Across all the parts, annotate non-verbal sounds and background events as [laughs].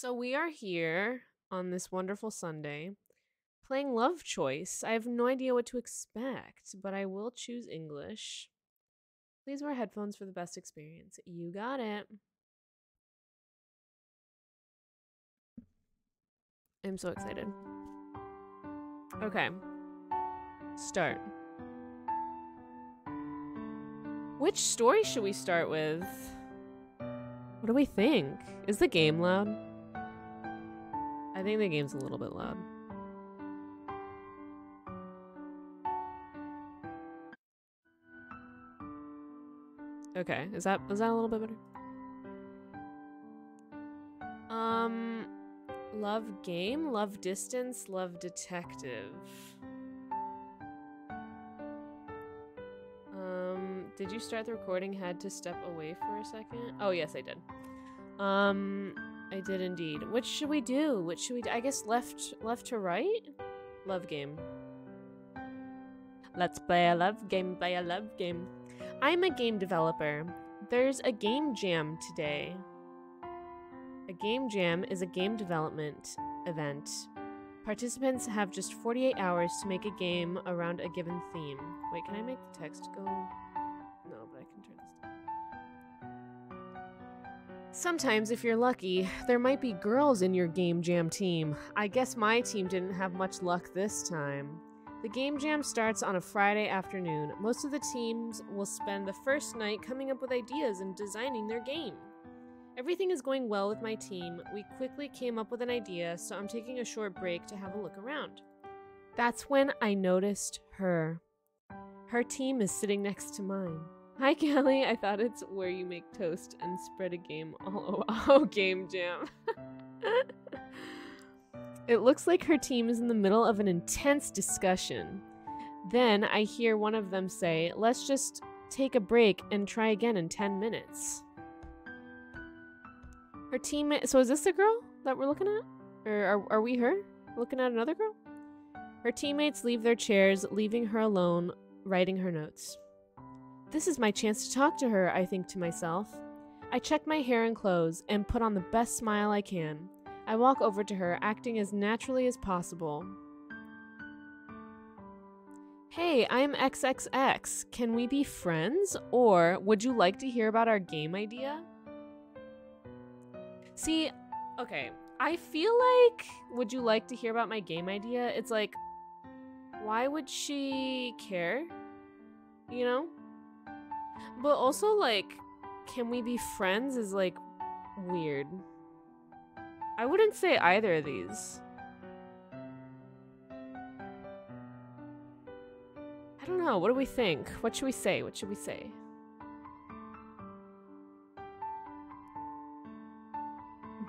So we are here on this wonderful Sunday playing Love Choice. I have no idea what to expect, but I will choose English. Please wear headphones for the best experience. You got it. I'm so excited. Okay. Start. Which story should we start with? What do we think? Is the game loud? I think the game's a little bit loud. Okay, is that is that a little bit better? Um love game, love distance, love detective. Um did you start the recording had to step away for a second? Oh, yes, I did. Um I did indeed. Which should we do? Which should we do? I guess left left to right? Love game. Let's play a love game, play a love game. I'm a game developer. There's a game jam today. A game jam is a game development event. Participants have just 48 hours to make a game around a given theme. Wait, can I make the text go? Sometimes, if you're lucky, there might be girls in your game jam team. I guess my team didn't have much luck this time. The game jam starts on a Friday afternoon. Most of the teams will spend the first night coming up with ideas and designing their game. Everything is going well with my team. We quickly came up with an idea, so I'm taking a short break to have a look around. That's when I noticed her. Her team is sitting next to mine. Hi, Kelly. I thought it's where you make toast and spread a game all [laughs] over. Oh, game jam. [laughs] It looks like her team is in the middle of an intense discussion. Then I hear one of them say, Let's just take a break and try again in 10 minutes. Her teammate. So is this the girl that we're looking at? Or are, are we her? Looking at another girl? Her teammates leave their chairs, leaving her alone, writing her notes. This is my chance to talk to her, I think to myself. I check my hair and clothes and put on the best smile I can. I walk over to her, acting as naturally as possible. Hey, I'm XXX. Can we be friends? Or would you like to hear about our game idea? See, okay, I feel like, would you like to hear about my game idea? It's like, why would she care? You know? But also, like, can we be friends is like weird. I wouldn't say either of these. I don't know. What do we think? What should we say? What should we say?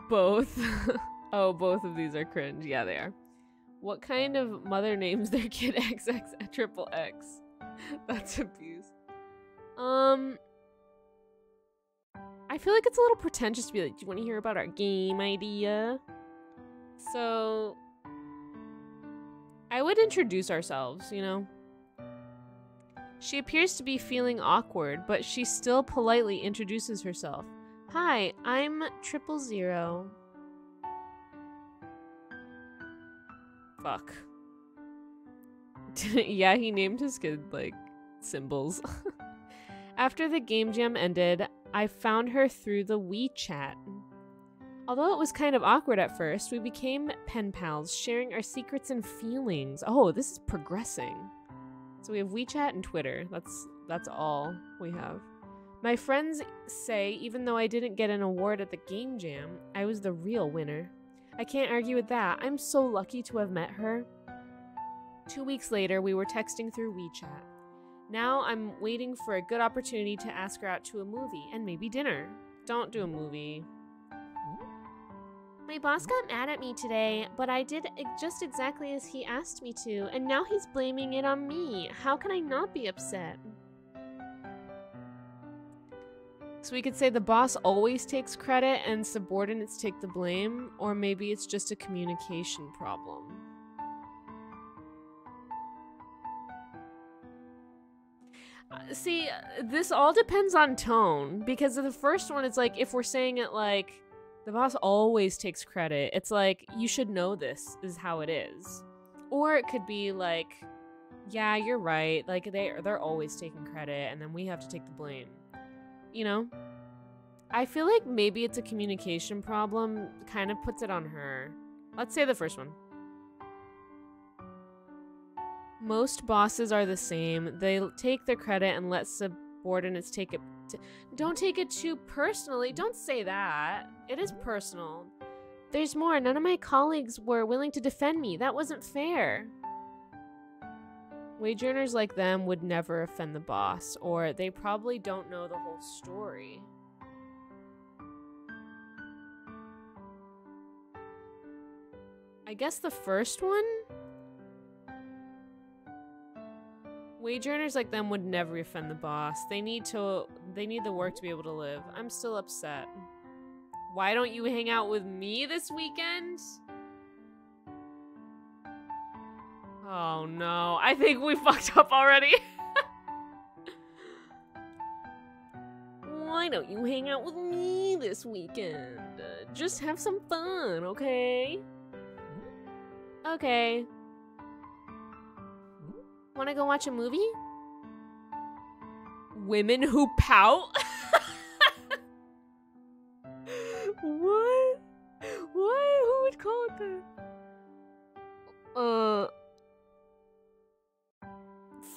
Both. [laughs] oh, both of these are cringe. Yeah, they are. What kind of mother names their kid [laughs] XX triple X? That's abuse. Um, I feel like it's a little pretentious to be like, do you want to hear about our game idea? So, I would introduce ourselves, you know? She appears to be feeling awkward, but she still politely introduces herself. Hi, I'm Triple Zero. Fuck. [laughs] yeah, he named his kid, like, symbols. [laughs] After the game jam ended, I found her through the WeChat. Although it was kind of awkward at first, we became pen pals, sharing our secrets and feelings. Oh, this is progressing. So we have WeChat and Twitter. That's that's all we have. My friends say even though I didn't get an award at the game jam, I was the real winner. I can't argue with that. I'm so lucky to have met her. 2 weeks later, we were texting through WeChat. Now I'm waiting for a good opportunity to ask her out to a movie and maybe dinner. Don't do a movie. Hmm? My boss got mad at me today, but I did just exactly as he asked me to, and now he's blaming it on me. How can I not be upset? So we could say the boss always takes credit and subordinates take the blame, or maybe it's just a communication problem. See, this all depends on tone because the first one, it's like if we're saying it like The boss always takes credit. It's like, you should know this is how it is. Or it could be like, yeah, you're right. Like they they're always taking credit and then we have to take the blame. You know? I feel like maybe it's a communication problem, kind of puts it on her. Let's say the first one. Most bosses are the same. They take their credit and let subordinates take it. T- don't take it too personally. Don't say that. It is personal. There's more. None of my colleagues were willing to defend me. That wasn't fair. Wage earners like them would never offend the boss, or they probably don't know the whole story. I guess the first one? Wage earners like them would never offend the boss. They need to they need the work to be able to live. I'm still upset. Why don't you hang out with me this weekend? Oh no, I think we [laughs] fucked up already. Why don't you hang out with me this weekend? Uh, just have some fun, okay? Okay. Wanna go watch a movie? Women who pout? what? What? Who would call it that? Uh.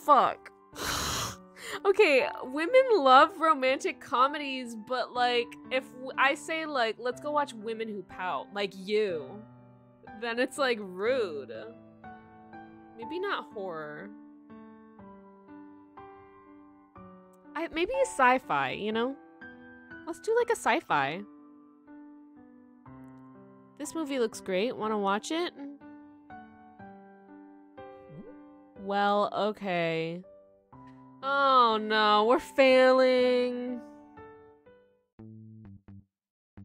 Fuck. [sighs] okay, women love romantic comedies, but like, if I say, like, let's go watch Women Who Pout, like you, then it's like rude. Maybe not horror. I maybe a sci-fi, you know? Let's do like a sci-fi. This movie looks great. Want to watch it? Well, okay. Oh no, we're failing.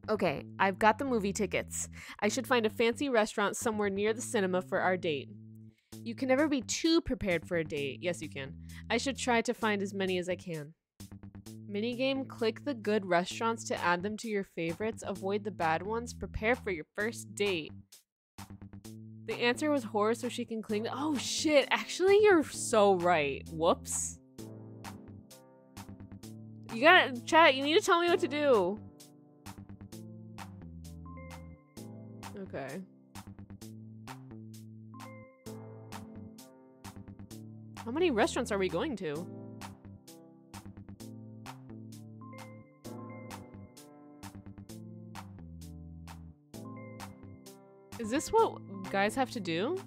Okay, I've got the movie tickets. I should find a fancy restaurant somewhere near the cinema for our date. You can never be too prepared for a date. Yes, you can. I should try to find as many as I can. Minigame click the good restaurants to add them to your favorites, avoid the bad ones, prepare for your first date. The answer was horror so she can cling Oh shit, actually you're so right. Whoops. You gotta- chat, you need to tell me what to do. Okay. How many restaurants are we going to? Is this what guys have to do?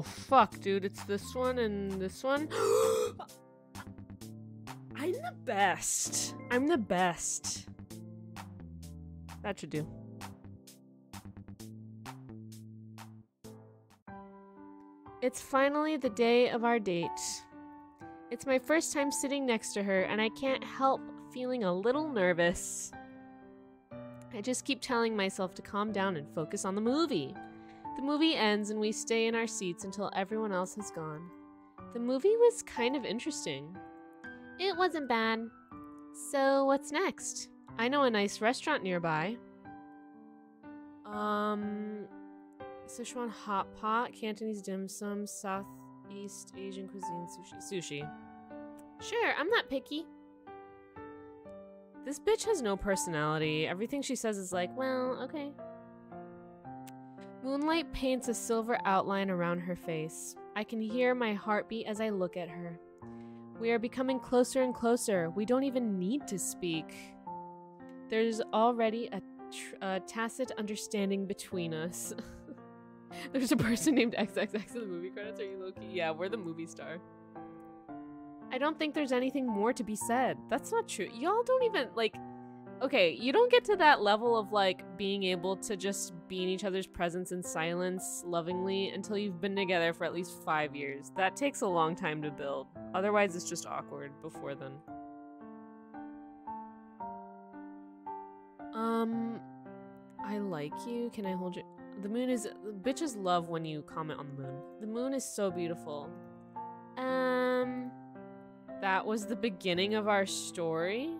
Oh fuck, dude, it's this one and this one. [gasps] I'm the best. I'm the best. That should do. It's finally the day of our date. It's my first time sitting next to her, and I can't help feeling a little nervous. I just keep telling myself to calm down and focus on the movie. The movie ends, and we stay in our seats until everyone else has gone. The movie was kind of interesting. It wasn't bad. So, what's next? I know a nice restaurant nearby. Um, Sichuan hot pot, Cantonese dim sum, Southeast Asian cuisine, sushi. Sushi. Sure, I'm not picky. This bitch has no personality. Everything she says is like, well, okay. Moonlight paints a silver outline around her face. I can hear my heartbeat as I look at her. We are becoming closer and closer. We don't even need to speak. There's already a, a tacit understanding between us. [laughs] There's a person named XXX in the movie credits. Are you Loki? Yeah, we're the movie star. I don't think there's anything more to be said. That's not true. Y'all don't even, like, okay, you don't get to that level of, like, being able to just be in each other's presence in silence lovingly until you've been together for at least five years. That takes a long time to build. Otherwise, it's just awkward before then. Um, I like you. Can I hold you? The moon is. Bitches love when you comment on the moon. The moon is so beautiful. Um, that was the beginning of our story.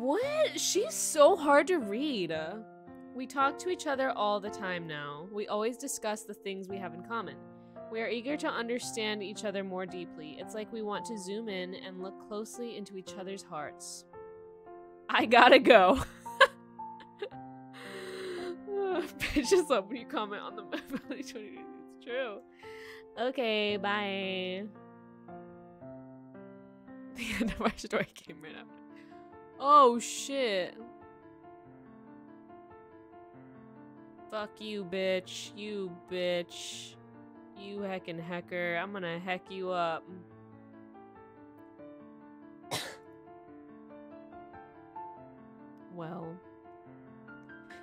What? She's so hard to read. We talk to each other all the time now. We always discuss the things we have in common. We are eager to understand each other more deeply. It's like we want to zoom in and look closely into each other's hearts. I gotta go. [laughs] Bitches love when you comment on the [laughs] It's true. Okay, bye. [laughs] The end of our story came right after. Oh shit. Fuck you, bitch. You bitch. You heckin' hecker. I'm gonna heck you up. [coughs] well.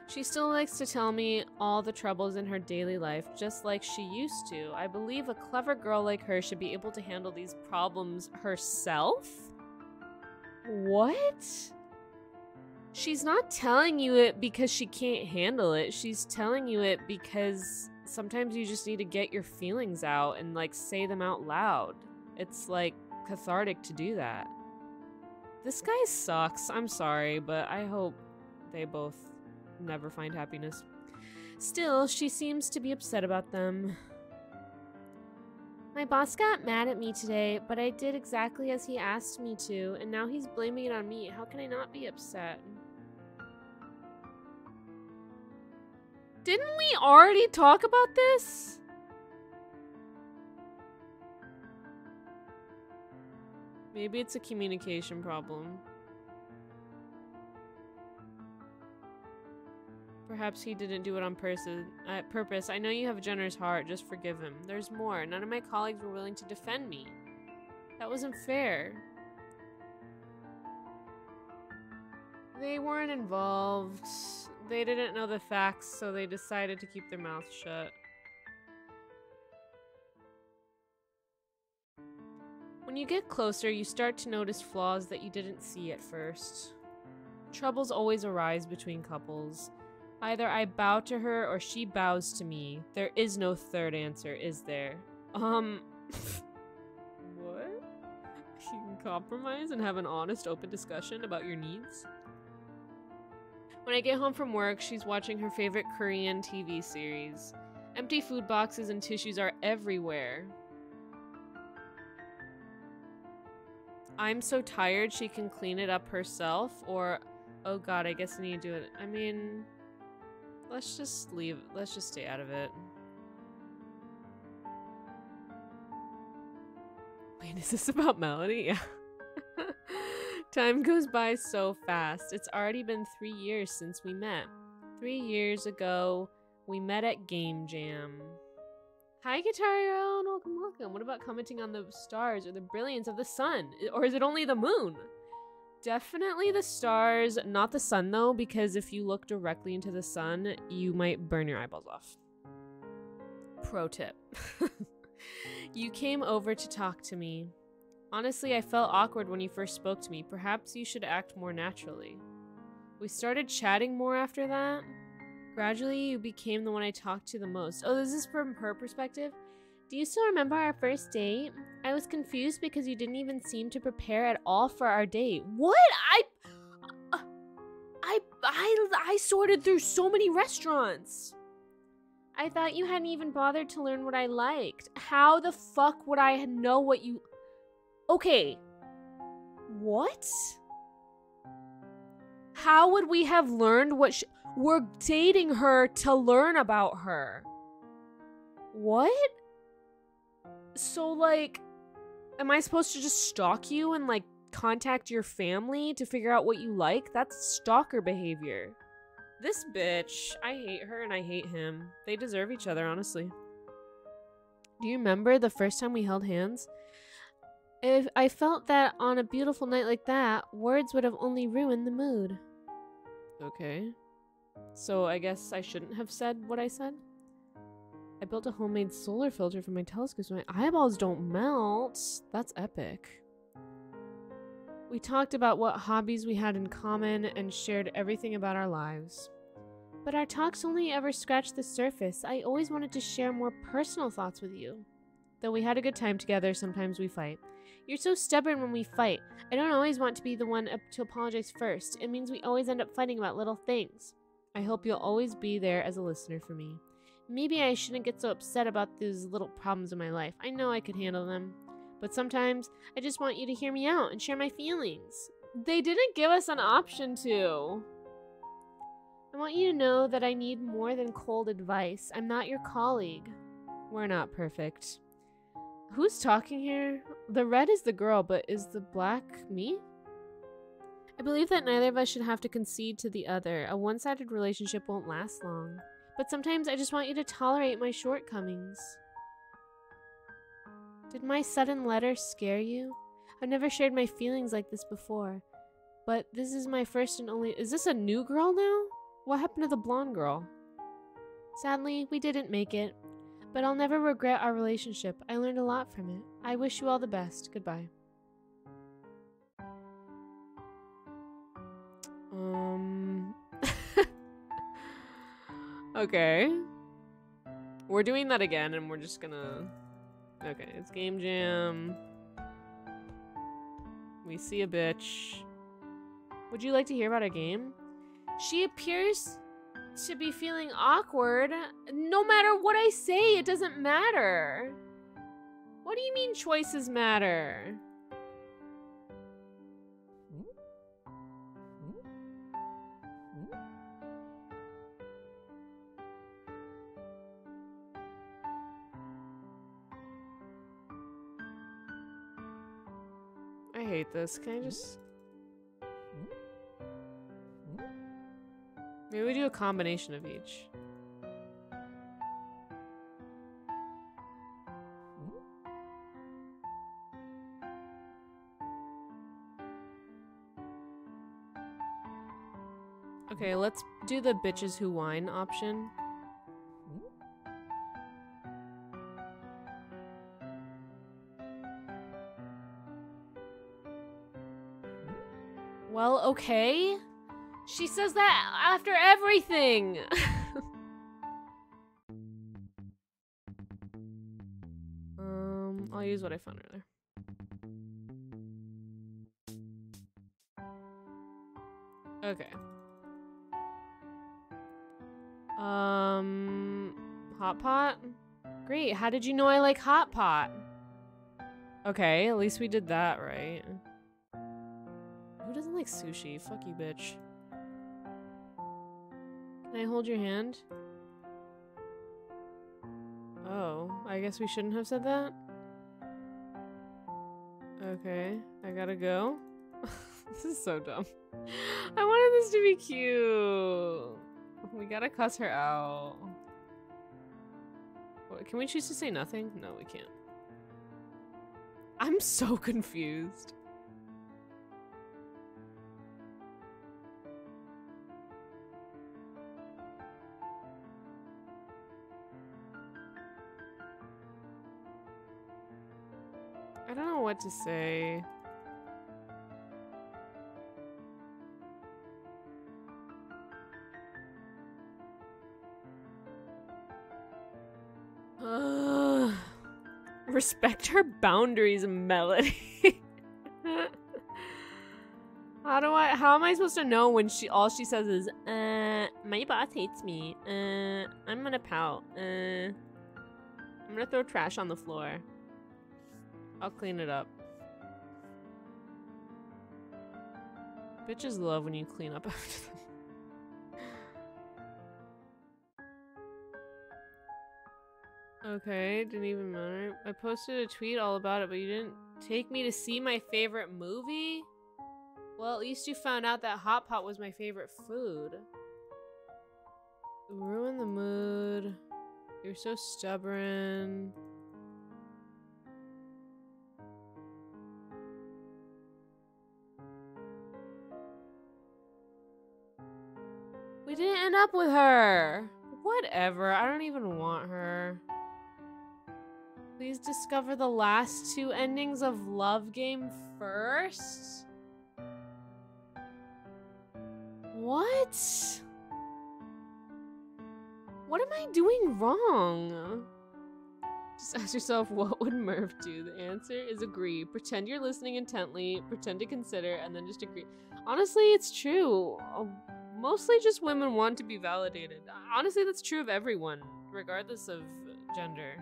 She still likes to tell me all the troubles in her daily life, just like she used to. I believe a clever girl like her should be able to handle these problems herself? What? She's not telling you it because she can't handle it. She's telling you it because sometimes you just need to get your feelings out and like say them out loud. It's like cathartic to do that. This guy sucks. I'm sorry, but I hope they both never find happiness. Still, she seems to be upset about them. My boss got mad at me today, but I did exactly as he asked me to, and now he's blaming it on me. How can I not be upset? Didn't we already talk about this? Maybe it's a communication problem. Perhaps he didn't do it on uh, purpose. I know you have a generous heart. Just forgive him. There's more. None of my colleagues were willing to defend me. That wasn't fair. They weren't involved. They didn't know the facts, so they decided to keep their mouths shut. When you get closer, you start to notice flaws that you didn't see at first. Troubles always arise between couples. Either I bow to her or she bows to me. There is no third answer, is there? Um. [laughs] what? You can compromise and have an honest, open discussion about your needs? When I get home from work, she's watching her favorite Korean TV series. Empty food boxes and tissues are everywhere. I'm so tired she can clean it up herself, or oh god, I guess I need to do it. I mean, Let's just leave. Let's just stay out of it. Wait, [laughs] is this about Melody? Yeah. [laughs] Time goes by so fast. It's already been three years since we met. Three years ago, we met at Game Jam. Hi, Guitar Welcome, welcome. What about commenting on the stars or the brilliance of the sun? Or is it only the moon? Definitely the stars, not the sun though, because if you look directly into the sun, you might burn your eyeballs off. Pro tip. [laughs] you came over to talk to me. Honestly, I felt awkward when you first spoke to me. Perhaps you should act more naturally. We started chatting more after that. Gradually, you became the one I talked to the most. Oh, this is from her perspective? Do you still remember our first date? I was confused because you didn't even seem to prepare at all for our date. What? I uh, I I I sorted through so many restaurants. I thought you hadn't even bothered to learn what I liked. How the fuck would I know what you Okay. What? How would we have learned what we're dating her to learn about her? What? So like am I supposed to just stalk you and like contact your family to figure out what you like? That's stalker behavior. This bitch, I hate her and I hate him. They deserve each other, honestly. Do you remember the first time we held hands? If I felt that on a beautiful night like that, words would have only ruined the mood. Okay. So I guess I shouldn't have said what I said? I built a homemade solar filter for my telescope so my eyeballs don't melt. That's epic. We talked about what hobbies we had in common and shared everything about our lives. But our talks only ever scratched the surface. I always wanted to share more personal thoughts with you. Though we had a good time together, sometimes we fight. You're so stubborn when we fight. I don't always want to be the one to apologize first. It means we always end up fighting about little things. I hope you'll always be there as a listener for me. Maybe I shouldn't get so upset about these little problems in my life. I know I could handle them. But sometimes I just want you to hear me out and share my feelings. They didn't give us an option to. I want you to know that I need more than cold advice. I'm not your colleague. We're not perfect. Who's talking here? The red is the girl, but is the black me? I believe that neither of us should have to concede to the other. A one sided relationship won't last long. But sometimes I just want you to tolerate my shortcomings. Did my sudden letter scare you? I've never shared my feelings like this before. But this is my first and only- Is this a new girl now? What happened to the blonde girl? Sadly, we didn't make it. But I'll never regret our relationship. I learned a lot from it. I wish you all the best. Goodbye. Um... okay. We're doing that again and we're just gonna Okay, it's Game Jam. We see a bitch. Would you like to hear about a game? She appears to be feeling awkward. No matter what I say, it doesn't matter. What do you mean choices matter? Hate this. Can I just... Maybe we do a combination of each. Okay, let's do the bitches who whine option. Okay. She says that after everything. [laughs] um, I'll use what I found earlier. Okay. Um, hot pot? Great. How did you know I like hot pot? Okay, at least we did that right. Like sushi? Fuck you, bitch. Can I hold your hand? Oh, I guess we shouldn't have said that? Okay, I gotta go. [laughs] this is so dumb. I wanted this to be cute. We gotta cuss her out. What, can we choose to say nothing? No, we can't. I'm so [laughs] confused. Don't know what to say. [sighs] Respect her boundaries, Melody. [laughs] how do I? How am I supposed to know when she all she says is, "Uh, my boss hates me. Uh, I'm gonna pout. Uh, I'm gonna throw trash on the floor. I'll clean it up." Bitches love when you clean up [laughs] after them. Okay, didn't even matter. I posted a tweet all about it, but you didn't take me to see my favorite movie? Well, at least you found out that Hot Pot was my favorite food. Ruin the mood. You're so stubborn. Didn't end up with her. Whatever. I don't even want her. Please discover the last two endings of Love Game first? What? What am I doing wrong? Just ask yourself, what would Merv do? The answer is agree. Pretend you're listening intently, pretend to consider, and then just agree. Honestly, it's true. Mostly just women want to be validated. Honestly, that's true of everyone, regardless of gender.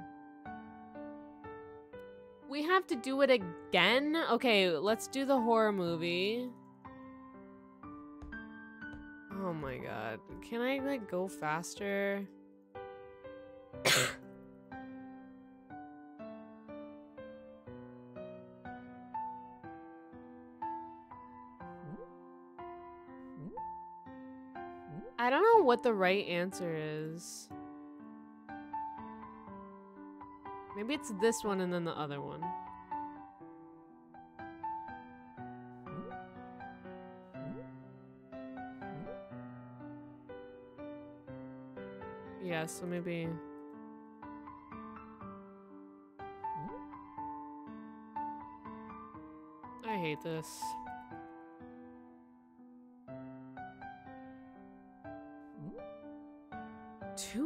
We have to do it again? Okay, let's do the horror movie. Oh my god. Can I, like, go faster? [coughs] [coughs] I don't know what the right answer is. Maybe it's this one and then the other one. Yeah, so maybe... I hate this.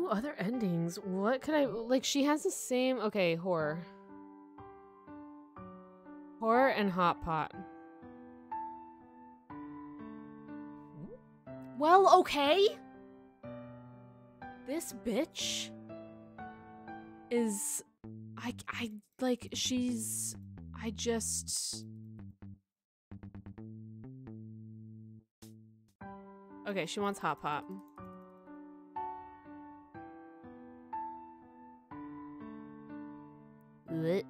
Other endings? What could I... Like, she has the same... Okay, horror. Horror and hot pot. Well, okay. This bitch is... I... I... Like, she's... I just... Okay, she wants hot pot. Blech.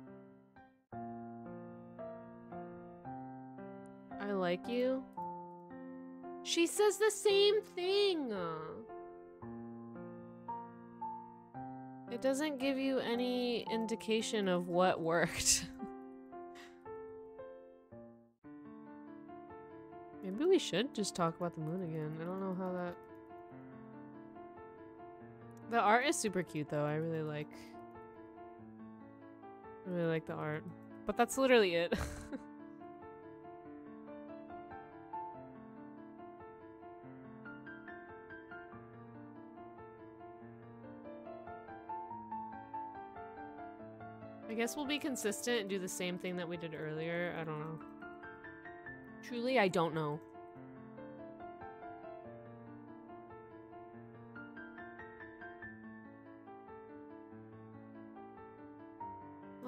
I like you. She says the same thing. It doesn't give you any indication of what worked. [laughs] Maybe we should just talk about the moon again. I don't know how that... The art is super cute though. I really like I really like the art. But that's literally it. [laughs] I guess we'll be consistent and do the same thing that we did earlier. I don't know. Truly, I don't know.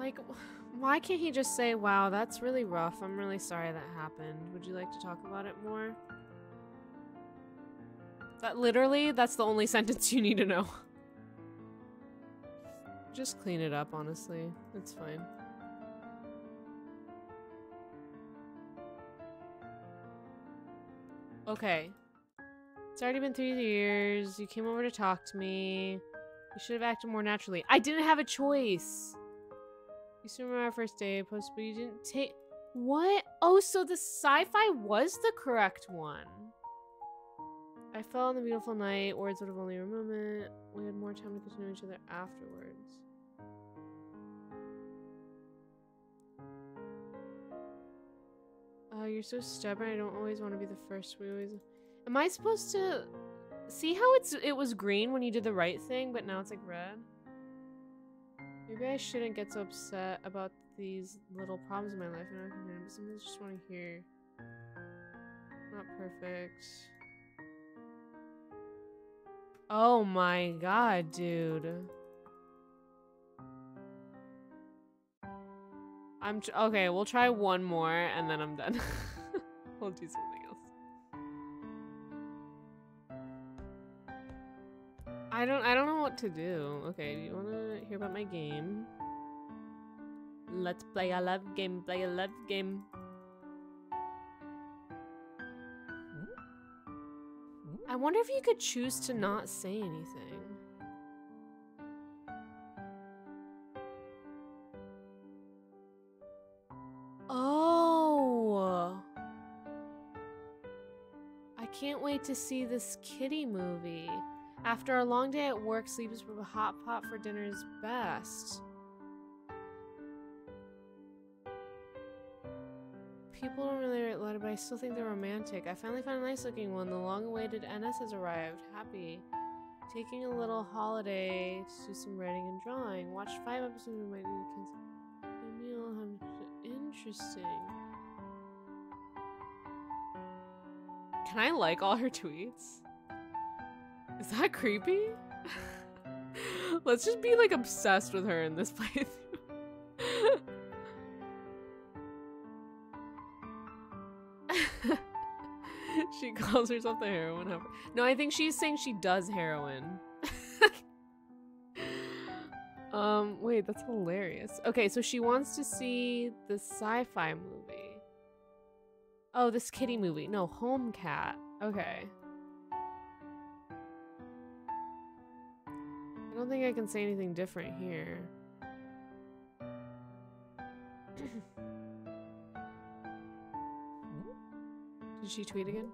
Like, why can't he just say, wow, that's really rough. I'm really sorry that happened. Would you like to talk about it more? That literally, that's the only [laughs] sentence you need to know. Just clean it up, honestly. It's fine. Okay. It's already been three years. You came over to talk to me. You should have acted more naturally. I didn't have a choice. You still remember our first day post, but you didn't take. What? Oh, so the sci-fi was the correct one. I fell on the beautiful night. Words would have only a moment. We had more time to get to know each other afterwards. Oh, you're so stubborn. I don't always want to be the first. We always. Am I supposed to see how it's it was green when you did the right thing, but now it's like red? Maybe I shouldn't get so upset about these little problems in my life. Not but sometimes I just want to hear. Not perfect. Oh my god, dude. I'm okay. We'll try one more and then I'm done. [laughs] we'll do something I don't I don't know what to do. Okay, do you wanna hear about my game? Let's play a love game, play a love game. I wonder if you could choose to not say anything. Oh. I can't wait to see this kitty movie. After a long day at work, sleep is a hot pot for dinner is best. People don't really write letters, but I still think they're romantic. I finally found a nice looking one. The long awaited NS has arrived. Happy. Taking a little holiday to do some writing and drawing. Watched five episodes of my new kids. Emil, interesting. Can I like all her tweets? Is that creepy? [laughs] Let's just be like obsessed with her in this [laughs] playthrough. [laughs] she calls herself the heroin helper. No, I think she's saying she does heroin. um, wait, that's hilarious. Okay, so she wants to see the sci-fi movie. Oh, this kitty movie. No, Home Cat. Okay. Think I can say anything different here. [coughs] Did she tweet again?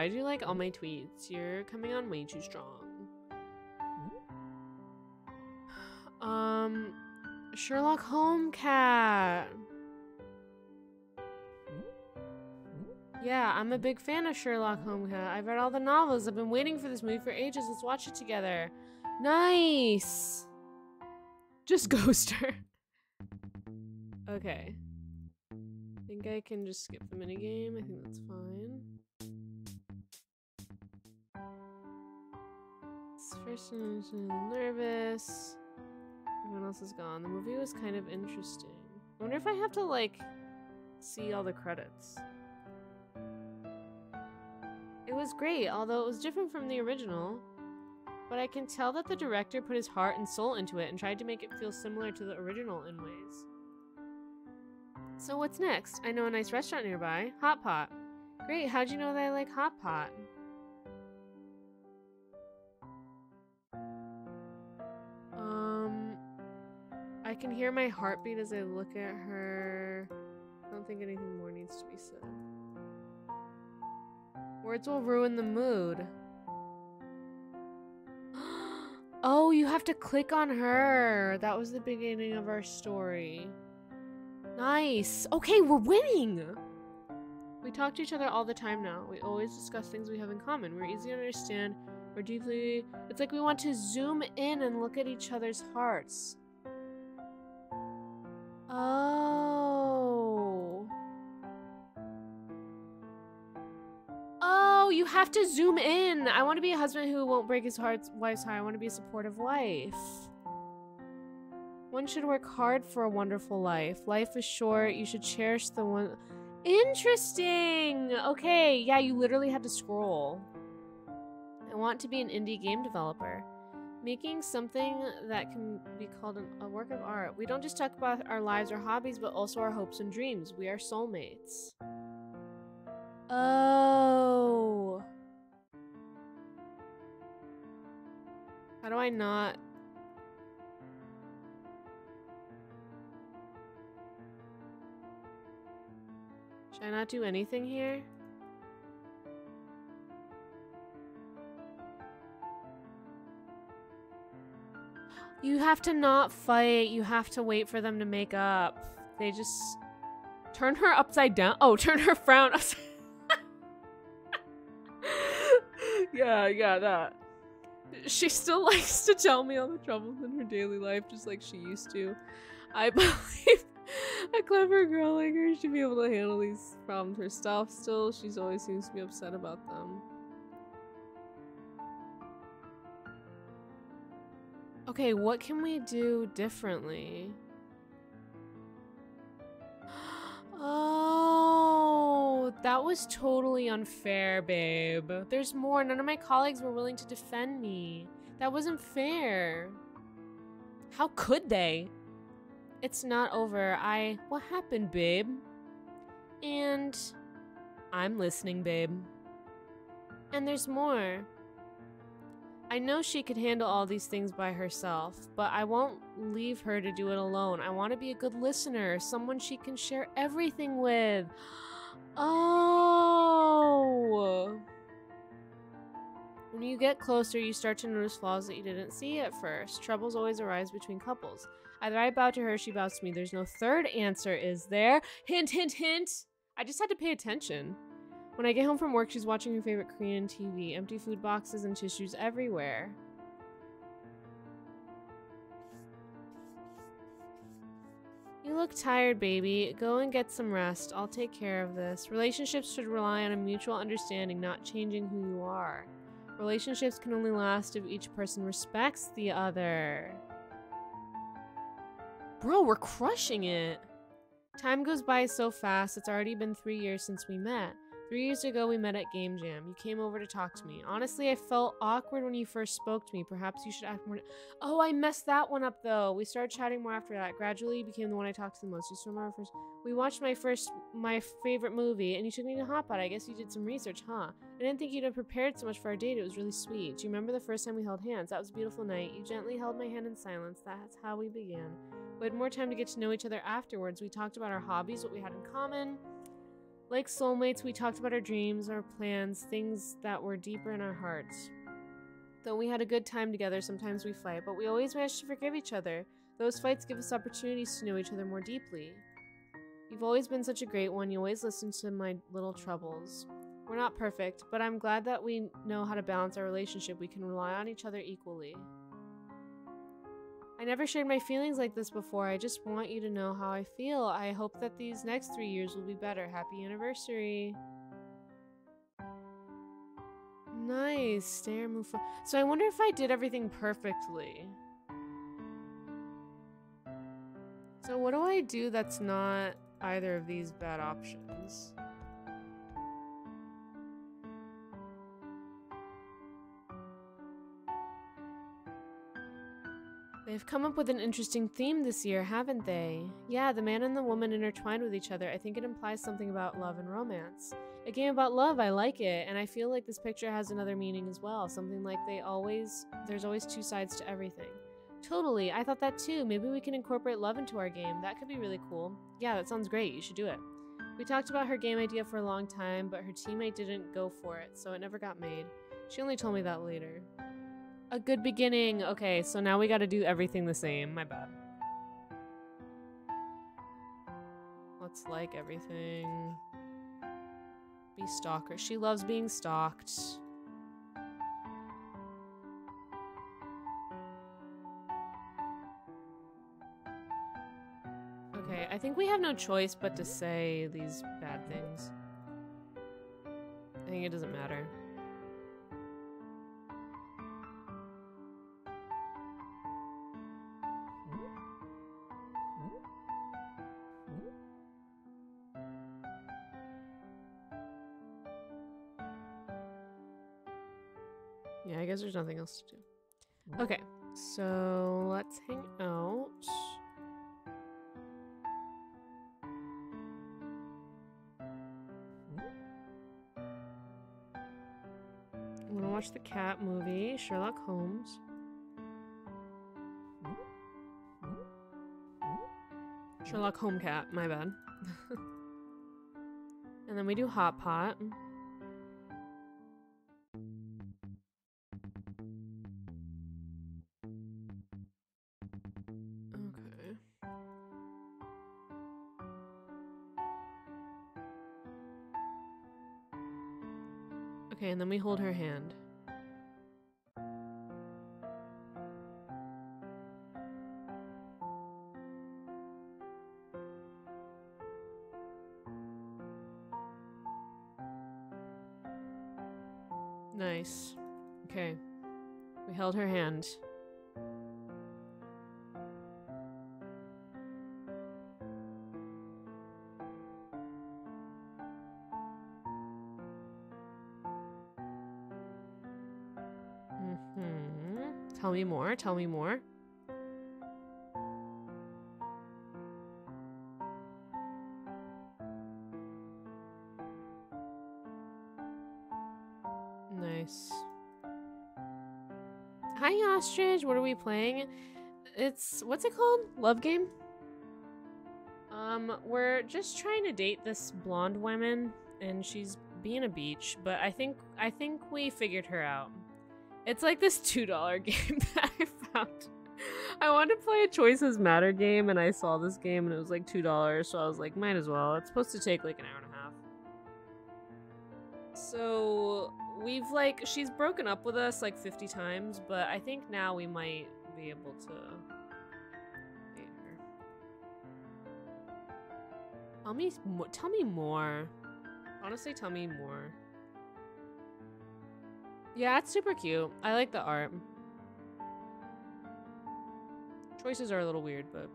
Why do you like all my tweets? You're coming on way too strong. Um, Sherlock Holmes cat. Yeah, I'm a big fan of Sherlock Holmes cat. I've read all the novels. I've been waiting for this movie for ages. Let's watch it together. Nice. Just [laughs] ghost her. okay. I think I can just skip the minigame. I think that's fine. First, nervous. Everyone else is gone. The movie was kind of interesting. I wonder if I have to, like, see all the credits. It was great, although it was different from the original. But I can tell that the director put his heart and soul into it and tried to make it feel similar to the original in ways. So what's next? I know a nice restaurant nearby. Hot Pot. Great, how'd you know that I like Hot Pot? Can hear my heartbeat as I look at her. I don't think anything more needs to be said. Words will ruin the mood. [gasps] oh, you have to click on her. That was the beginning of our story. Nice. Okay, we're winning. We talk to each other all the time now. We always discuss things we have in common. We're easy to understand. We're deeply. It's like we want to zoom in and look at each other's hearts. Oh. Oh, you have to zoom in. I want to be a husband who won't break his heart, wife's heart. I want to be a supportive wife. One should work hard for a wonderful life. Life is short. You should cherish the one. Interesting. Okay. Yeah, you literally had to scroll. I want to be an indie game developer. Making something that can be called an, a work of art. We don't just talk about our lives or hobbies, but also our hopes and dreams. We are soulmates. Oh. How do I not Should I not do anything here? You have to not fight. You have to wait for them to make up. They just turn her upside down. Oh, turn her frown upside [laughs] Yeah, yeah, that. She still [laughs] likes to tell me all the troubles in her daily life just like she used to. I [laughs] believe a clever girl like her should be able to handle these problems herself. Still, she always seems to be upset about them. Okay, what can we do differently? [gasps] Oh, that was totally unfair, babe. There's more. None of my colleagues were willing to defend me. That wasn't fair. How could they? It's not over. I. What happened, babe? And. I'm listening, babe. And there's more. I know she could handle all these things by herself, but I won't leave her to do it alone. I want to be a good listener, someone she can share everything with. [gasps] Oh. When you get closer, you start to notice flaws that you didn't see at first. Troubles always arise between couples. Either I bow to her, she bows to me. There's no third answer, is there? Hint, hint, hint. I just had to pay attention. When I get home from work, she's watching her favorite Korean TV. Empty food boxes and tissues everywhere. You look tired, baby. Go and get some rest. I'll take care of this. Relationships should rely on a mutual understanding, not changing who you are. Relationships can only last if each person respects the other. Bro, we're crushing it. Time goes by so fast, it's already been three years since we met. Three years ago, we met at Game Jam. You came over to talk to me. Honestly, I felt awkward when you first spoke to me. Perhaps you should act more. Oh, I messed that one up though. We started chatting more after that. Gradually, you became the one I talked to the most. Just remember first. We watched my first, my favorite movie, and you took me to Hotpot. I guess you did some research, huh? I didn't think you'd have prepared so much for our date. It was really sweet. Do you remember the first time we held hands? That was a beautiful night. You gently held my hand in silence. That's how we began. We had more time to get to know each other afterwards. We talked about our hobbies, what we had in common. Like soulmates, we talked about our dreams, our plans, things that were deeper in our hearts. Though we had a good time together, sometimes we fight, but we always managed to forgive each other. Those fights give us opportunities to know each other more deeply. You've always been such a great one. You always listen to my little troubles. We're not perfect, but I'm glad that we know how to balance our relationship. We can rely on each other equally. I never shared my feelings like this before. I just want you to know how I feel. I hope that these next three years will be better. Happy anniversary. Nice. Stare, move forward. So I wonder if I did everything perfectly. So what do I do that's not either of these bad options? They've come up with an interesting theme this year, haven't they? Yeah, the man and the woman intertwined with each other. I think it implies something about love and romance. A game about love, I like it, and I feel like this picture has another meaning as well. Something like they always there's always two sides to everything. Totally, I thought that too. Maybe we can incorporate love into our game. That could be really cool. Yeah, that sounds great. You should do it. We talked about her game idea for a long time, but her teammate didn't go for it, so it never got made. She only told me that later. A good beginning. Okay, so now we gotta do everything the same. My bad. Let's like everything. Be stalker. She loves being stalked. Okay, I think we have no choice but to say these bad things. I think it doesn't matter. Guess there's nothing else to do. Mm. Okay, so let's hang out. I'm gonna watch the cat movie, Sherlock Holmes. Sherlock Home Cat, my bad. [laughs] and then we do Hot Pot. Hold her hand. Tell me more. Tell me more. Nice. Hi, Ostrich. What are we playing? It's what's it called? Love game. Um, we're just trying to date this blonde woman, and she's being a beach. But I think I think we figured her out. It's like this two dollar [laughs] game that I found. I wanted to play a choices matter game, and I saw this game, and it was like two dollars. So I was like, might as well. It's supposed to take like an hour and a half. So we've like she's broken up with us like 50 times, but I think now we might be able to. Tell me, tell me more. Honestly, tell me more. Yeah, it's super cute. I like the art. Choices are a little weird, but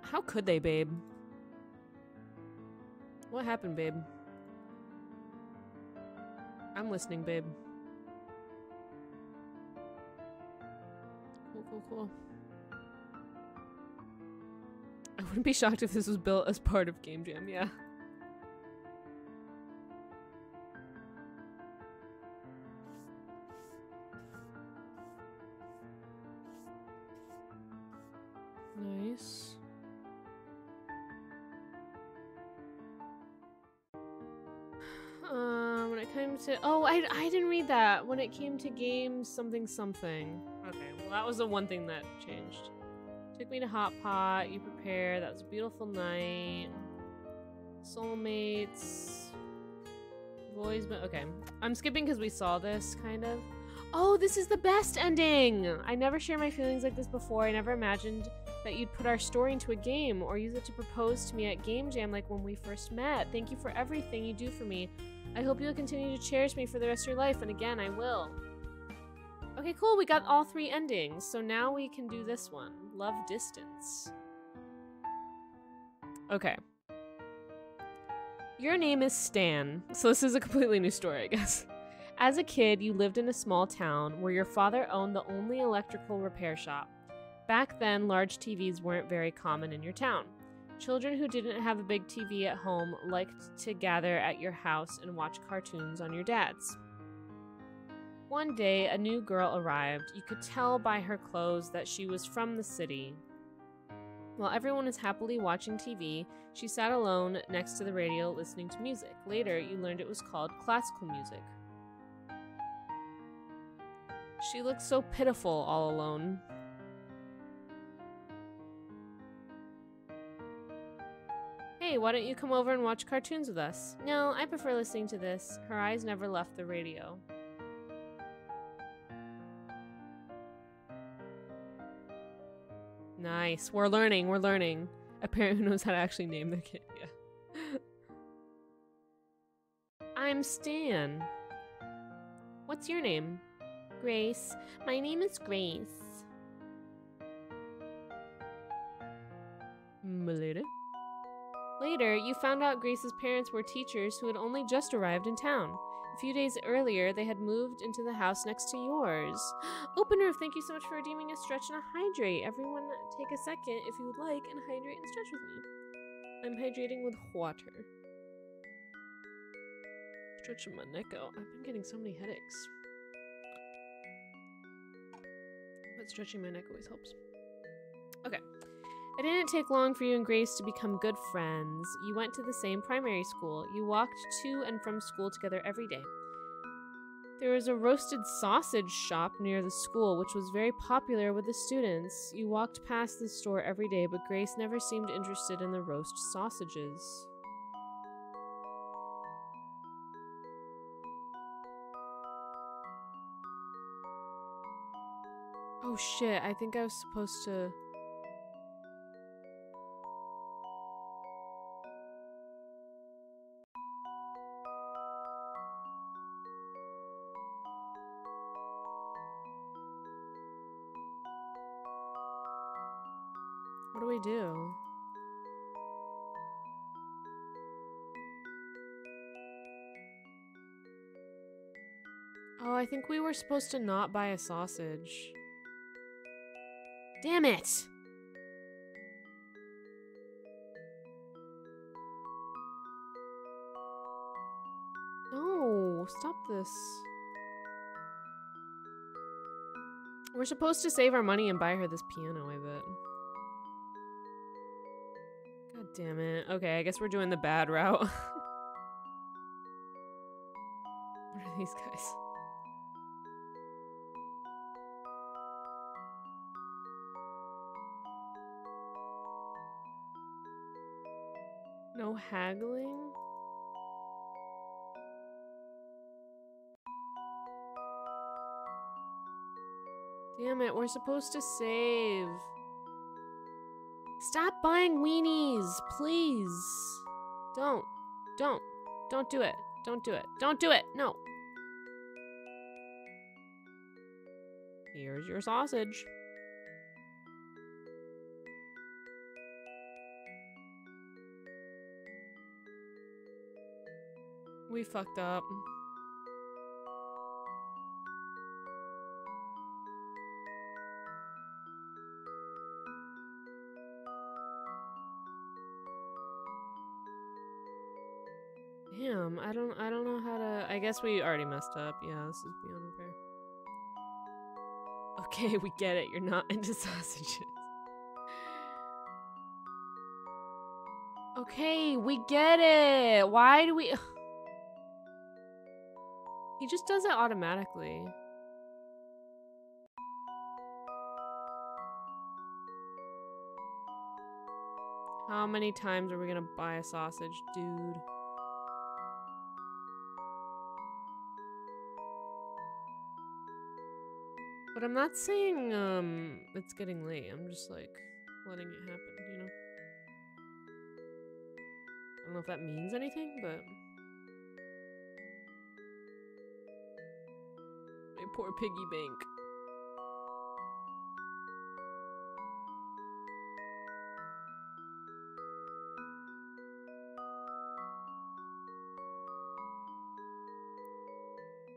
how could they, babe? What happened, babe? I'm listening, babe. Cool, cool, cool. I wouldn't be shocked if this was built as part of Game Jam, yeah. When it came to games, something something. Okay, well that was the one thing that changed. Took me to Hot Pot. You prepare. That was a beautiful night. Soulmates. Boys, but okay. I'm skipping because we saw this kind of. Oh, this is the best ending! I never shared my feelings like this before. I never imagined that you'd put our story into a game or use it to propose to me at Game Jam like when we first met. Thank you for everything you do for me. I hope you'll continue to cherish me for the rest of your life, and again, I will. Okay, cool. We got all three endings, so now we can do this one. Love Distance. Okay. Your name is Stan, so this is a completely new story, I guess. As a kid, you lived in a small town where your father owned the only electrical repair shop. Back then, large TVs weren't very common in your town. Children who didn't have a big TV at home liked to gather at your house and watch cartoons on your dad's. One day, a new girl arrived. You could tell by her clothes that she was from the city. While everyone was happily watching TV, she sat alone next to the radio listening to music. Later, you learned it was called classical music. She looked so pitiful all alone. Hey, why don't you come over and watch cartoons with us? No, I prefer listening to this. Her eyes never left the radio. Nice. We're learning. We're learning. A parent who knows how to actually name their kid. [laughs] Yeah. I'm Stan. What's your name? Grace. My name is Grace. Milady? Later, you found out Grace's parents were teachers who had only just arrived in town. A few days earlier, they had moved into the house next to yours. [gasps] Open Roof, thank you so much for redeeming a stretch and a hydrate. Everyone, take a second if you would like and hydrate and stretch with me. I'm hydrating with water. Stretching my neck out. I've been getting so many headaches. But stretching my neck always helps. Okay. It didn't take long for you and Grace to become good friends. You went to the same primary school. You walked to and from school together every day. There was a roasted sausage shop near the school, which was very popular with the students. You walked past the store every day, but Grace never seemed interested in the roast sausages. Oh shit, I think I was supposed to. Think we were supposed to not buy a sausage. Damn it! No, stop this. We're supposed to save our money and buy her this piano, I bet. God damn it. Okay, I guess we're doing the bad route. [laughs] what are these guys? Haggling? Damn it, we're supposed to save. Stop buying weenies, please. Don't. Don't. Don't do it. Don't do it. Don't do it. No. Here's your sausage. We fucked up. Damn, I don't I don't know how to I guess we already messed up. Yeah, this is beyond repair. Okay, [laughs] we get it. You're not into [laughs] sausages. Okay, we get it. Why do we He just does it automatically. How many times are we gonna buy a sausage, dude? But I'm not saying um it's getting late. I'm just like letting it happen, you know? I don't know if that means anything, but poor piggy bank.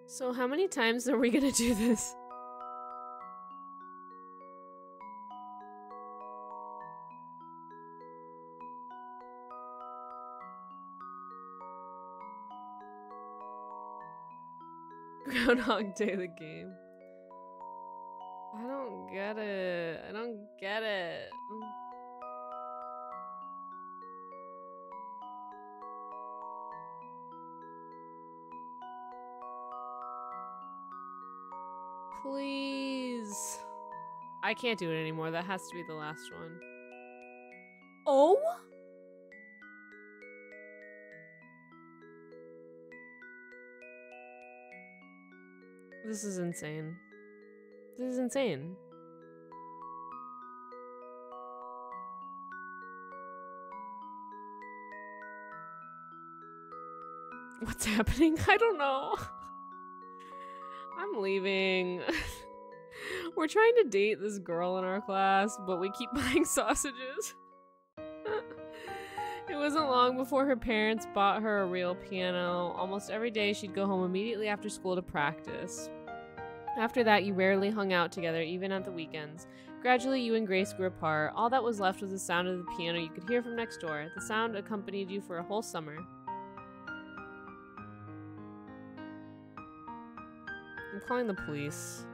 So how many times are we gonna do this? Groundhog [laughs] Day the game. I don't get it. I don't get it. Please. I can't do it anymore. That has to be the last one. Oh? This is insane. This is insane. What's [laughs] happening? I don't know. I'm leaving. [laughs] We're trying to date this girl in our class, but we keep [laughs] buying sausages. it wasn't long before her parents bought her a real piano. Almost every day, she'd go home immediately after school to practice. After that, you rarely hung out together, even at the weekends. Gradually, you and Grace grew apart. All that was left was the sound of the piano you could hear from next door. The sound accompanied you for a whole summer. I'm calling the police.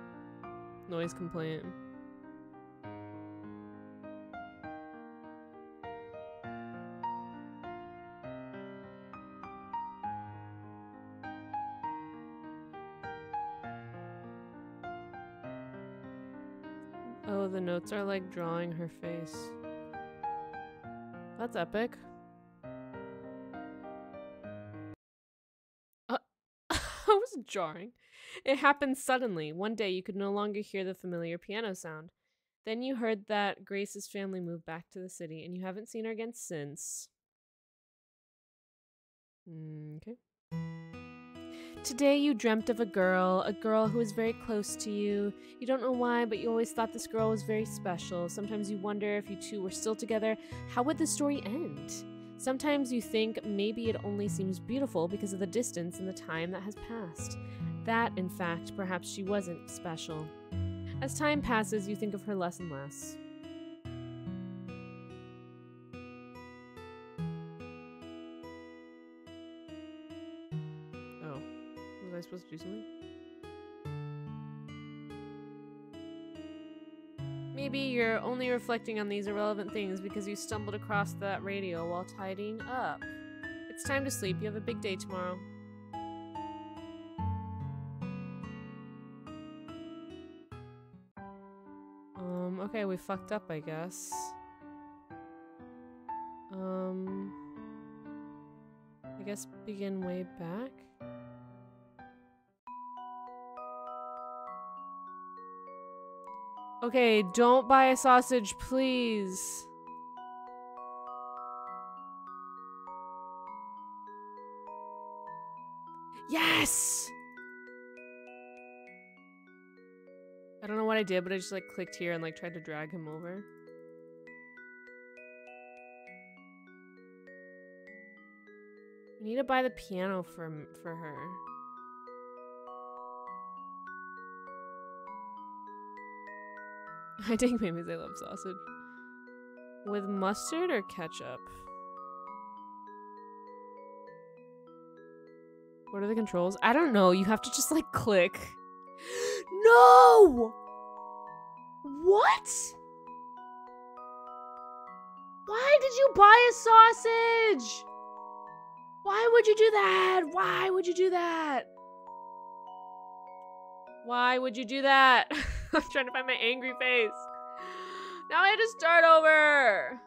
Noise complaint. Notes are like drawing her face. That's epic. Uh, [laughs] I was jarring. It happened suddenly. One day you could no longer hear the familiar piano sound. Then you heard that Grace's family moved back to the city, and you haven't seen her again since. Mm, okay. Today you dreamt of a girl, a girl who was very close to you. You don't know why, but you always thought this girl was very special. Sometimes you wonder if you two were still together, how would the story end? Sometimes you think maybe it only seems beautiful because of the distance and the time that has passed. That, in fact, perhaps she wasn't special. As time passes, you think of her less and less. Maybe you're only reflecting on these irrelevant things because you stumbled across that radio while tidying up. It's time to sleep. You have a big day tomorrow. Um, okay, we fucked up, I guess. Um, I guess begin way back. Okay, don't buy a sausage, please. Yes! I don't know what I did, but I just like clicked here and like tried to drag him over. We need to buy the piano for for her. [laughs] I think maybe they love sausage. With mustard or ketchup? What are the controls? I don't know. You have to just like click. [gasps] No! What? Why did you buy a sausage? Why would you do that? Why would you do that? Why would you do that? [laughs] [laughs] I'm trying to find my angry face. Now I had to start over.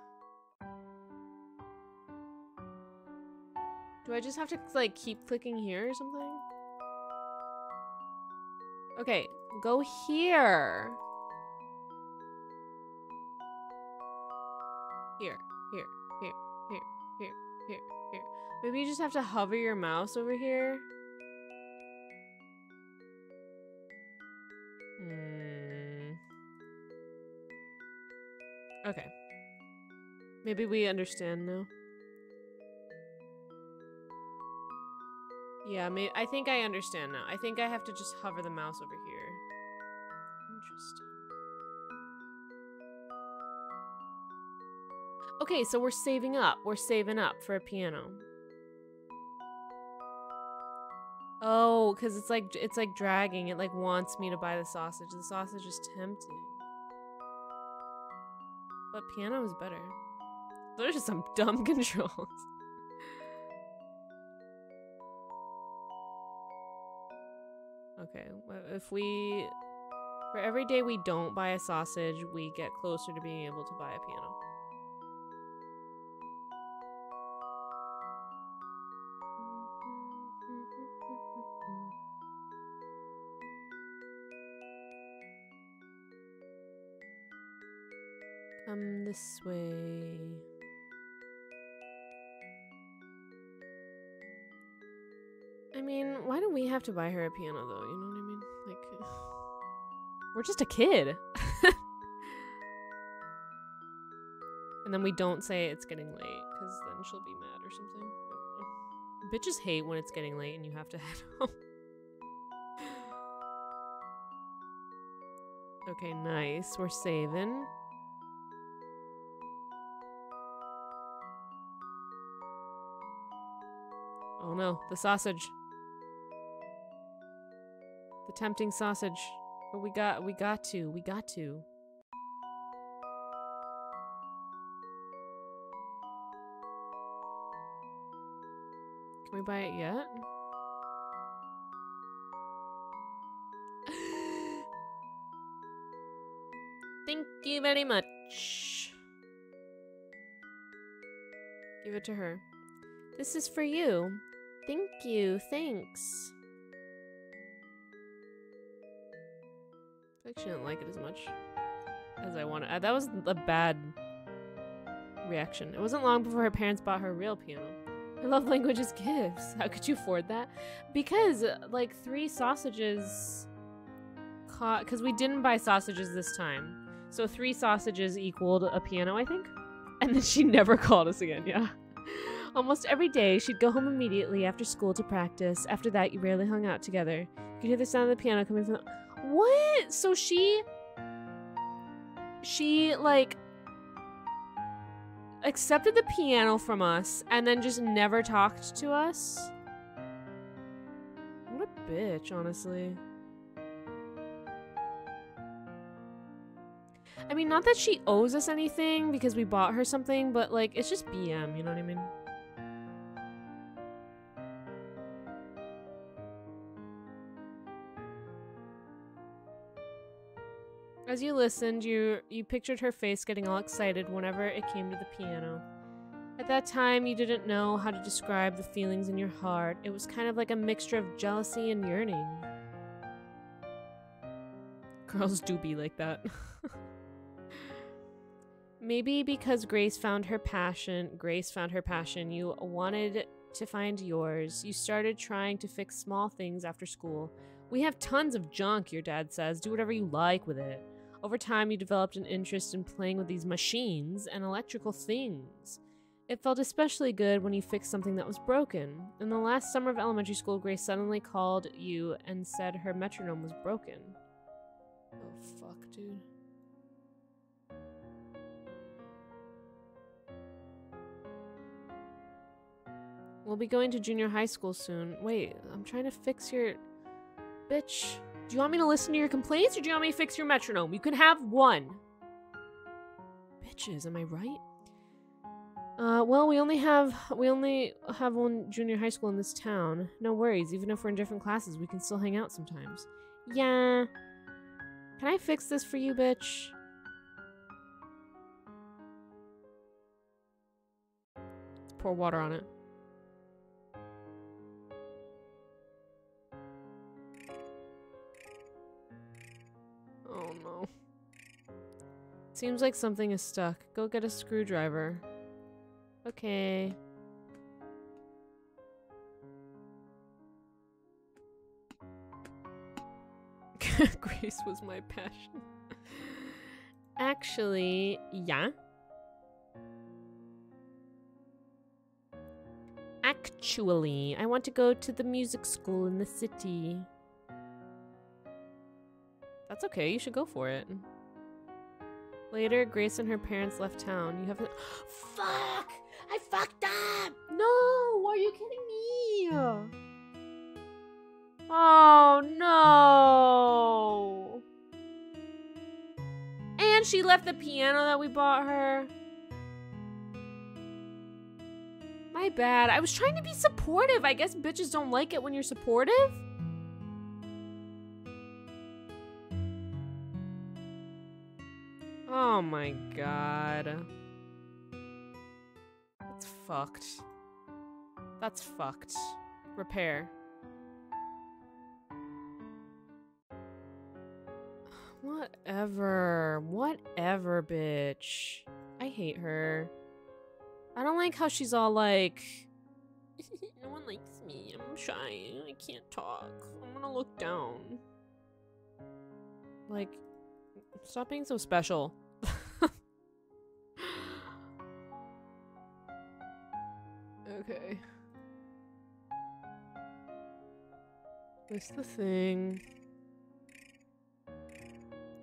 Do I just have to like keep clicking here or something? Okay, go here. Here, here, here, here, here, here, here. Maybe you just have to hover your mouse over here. Okay. Maybe we understand now. Yeah, may I think I understand now. I think I have to just hover the mouse over here. Interesting. Okay, so we're saving up. We're saving up for a piano. Oh, because it's like it's like dragging. It like wants me to buy the sausage. The sausage is tempting. But piano is better. Those are some dumb [laughs] controls. Okay, if we... For every day we don't buy a sausage, we get closer to being able to buy a piano. Come this way. I mean, why do we have to buy her a piano though? You know what I mean? Like, [sighs] we're just a kid. [laughs] and then we don't say it's getting late because then she'll be mad or something. Bitches hate when it's getting late and you have to [laughs] head home. okay, nice. We're saving. No, the sausage The tempting sausage. But we got we got to. We got to. Can we buy it yet? [laughs] Thank you very much. Give it to her. This is for you. Thank you. Thanks. like she didn't like it as much as I wanted. Uh, that was a bad reaction. It wasn't long before her parents bought her a real piano. Her love [laughs] language is gifts. How could you afford that? Because, uh, like, three sausages caught. Because we didn't buy sausages this time. So three sausages equaled a piano, I think? And then she [laughs] never called us again, yeah. Almost every day, she'd go home immediately after school to practice. After that, you rarely hung out together. You could hear the sound of the piano coming from the What? So she she like accepted the piano from us and then just never talked to us? What a bitch, honestly. I mean, not that she owes us anything because we bought her something, but like, it's just BM, you know what I mean? As you listened, you you pictured her face getting all excited whenever it came to the piano. At that time, you didn't know how to describe the feelings in your heart. It was kind of like a mixture of jealousy and yearning. Girls do be like that. [laughs] Maybe because Grace found her passion, Grace found her passion, you wanted to find yours. You started trying to fix small things after school. We have tons of junk, your dad says. Do whatever you like with it. Over time, you developed an interest in playing with these machines and electrical things. It felt especially good when you fixed something that was broken. In the last summer of elementary school, Grace suddenly called you and said her metronome was broken. Oh, fuck, dude. We'll be going to junior high school soon. Wait, I'm trying to fix your. Bitch. Do you want me to listen to your complaints or do you want me to fix your metronome? You can have one. Bitches, am I right? Uh, well, we only have we only have one junior high school in this town. No worries, even if we're in different classes, we can still hang out sometimes. Yeah. Can I fix this for you, bitch? Pour water on it. Oh no. Seems like something is stuck. Go get a screwdriver. Okay. [laughs] Grace was my passion. Actually, yeah. Actually, I want to go to the music school in the city. That's okay, you should go for it. Later, Grace and her parents left town. You have to- [gasps] Fuck! I fucked up! No! Are you kidding me? Oh no! And she left the piano that we bought her. My bad. I was trying to be supportive. I guess bitches don't like it when you're supportive. Oh my god. That's fucked. That's fucked. Repair. Whatever. Whatever, bitch. I hate her. I don't like how she's all like, [laughs] no one likes me. I'm shy. I can't talk. I'm gonna look down. Like, stop being so special. Okay. What's the thing?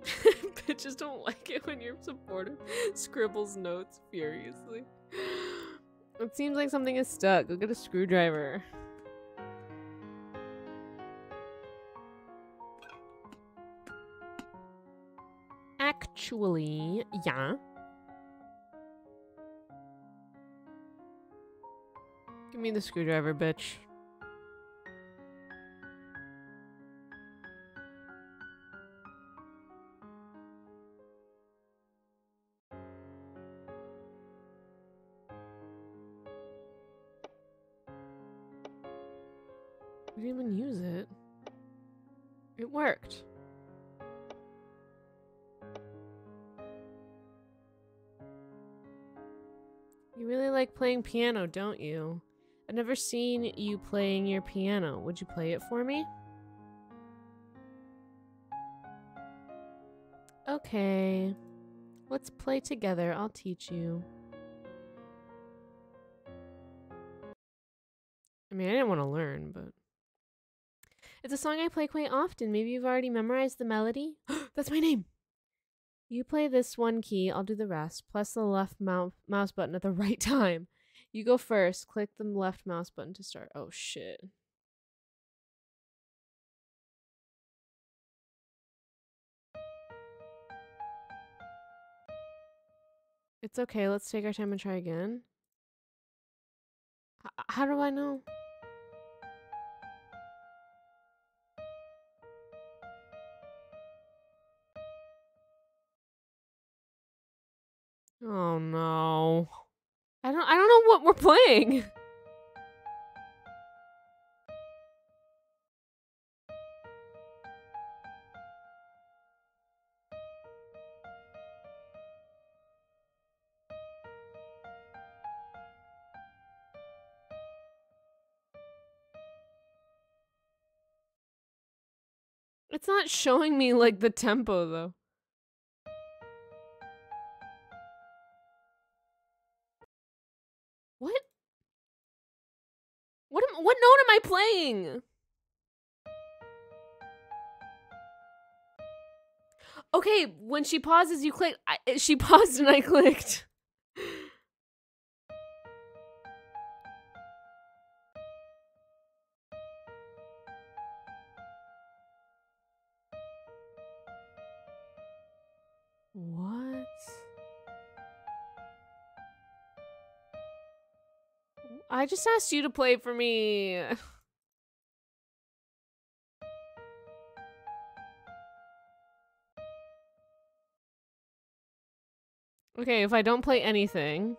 [laughs] Bitches don't like it when you're supportive. [laughs] Scribbles notes furiously. It seems like something is stuck. Go get a screwdriver. Actually, yeah. Give me the screwdriver, bitch. We didn't even use it. It worked. You really like playing piano, don't you? I've never seen you playing your piano. Would you play it for me? Okay. Let's play together. I'll teach you. I mean, I didn't want to learn, but... It's a song I play quite often. Maybe you've already memorized the melody. [gasps] That's my name. You play this one key, I'll do the rest. plus the left mouse mouse button at the [laughs] right time. You go first. Click the left mouse button to start. Oh shit. It's okay. Let's take our time and try again. H how do I know? Oh no. I don't I don't know what we're playing. [laughs] It's not showing me like the tempo though. What note am I playing? Okay, when she pauses, you click. I, she [laughs] paused and I clicked. I just asked you to play for me. [laughs] Okay, if I don't play anything.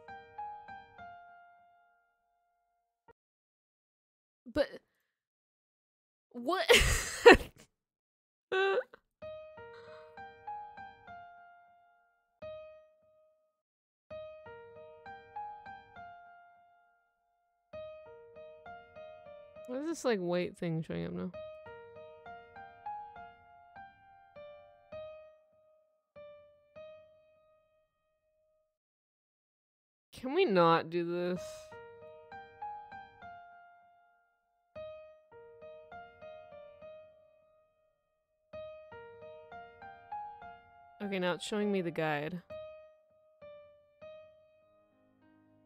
But what? [laughs] what is this like white thing showing up now? Can we not do this? Okay, now it's showing me the guide.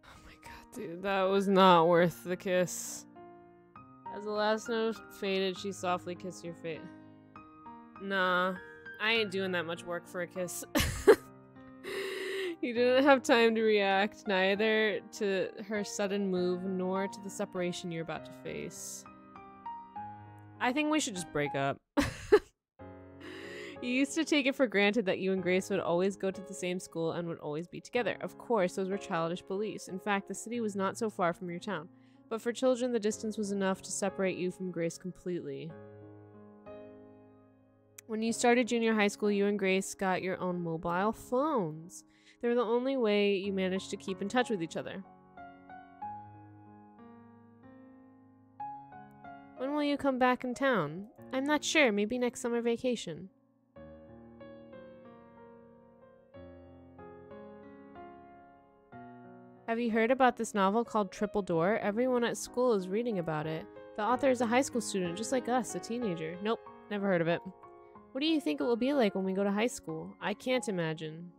Oh my god, dude, that was not worth the kiss. As the last note faded, she softly kissed your face. Nah, I ain't doing that much work for a kiss. [laughs] you didn't have time to react, neither to her sudden move nor to the separation you're about to face. I think we should just break up. [laughs] you used to take it for granted that you and Grace would always go to the same school and would always be together. Of course, those were childish beliefs. In fact, the city was not so far from your town. But for children, the distance was enough to separate you from Grace completely. When you started junior high school, you and Grace got your own mobile phones. They were the only way you managed to keep in touch with each other. When will you come back in town? I'm not sure, maybe next summer vacation. Have you heard about this novel called Triple Door? Everyone at school is reading about it. The author is a high school student, just like us, a teenager. Nope, never heard of it. What do you think it will be like when we go to high school? I can't imagine.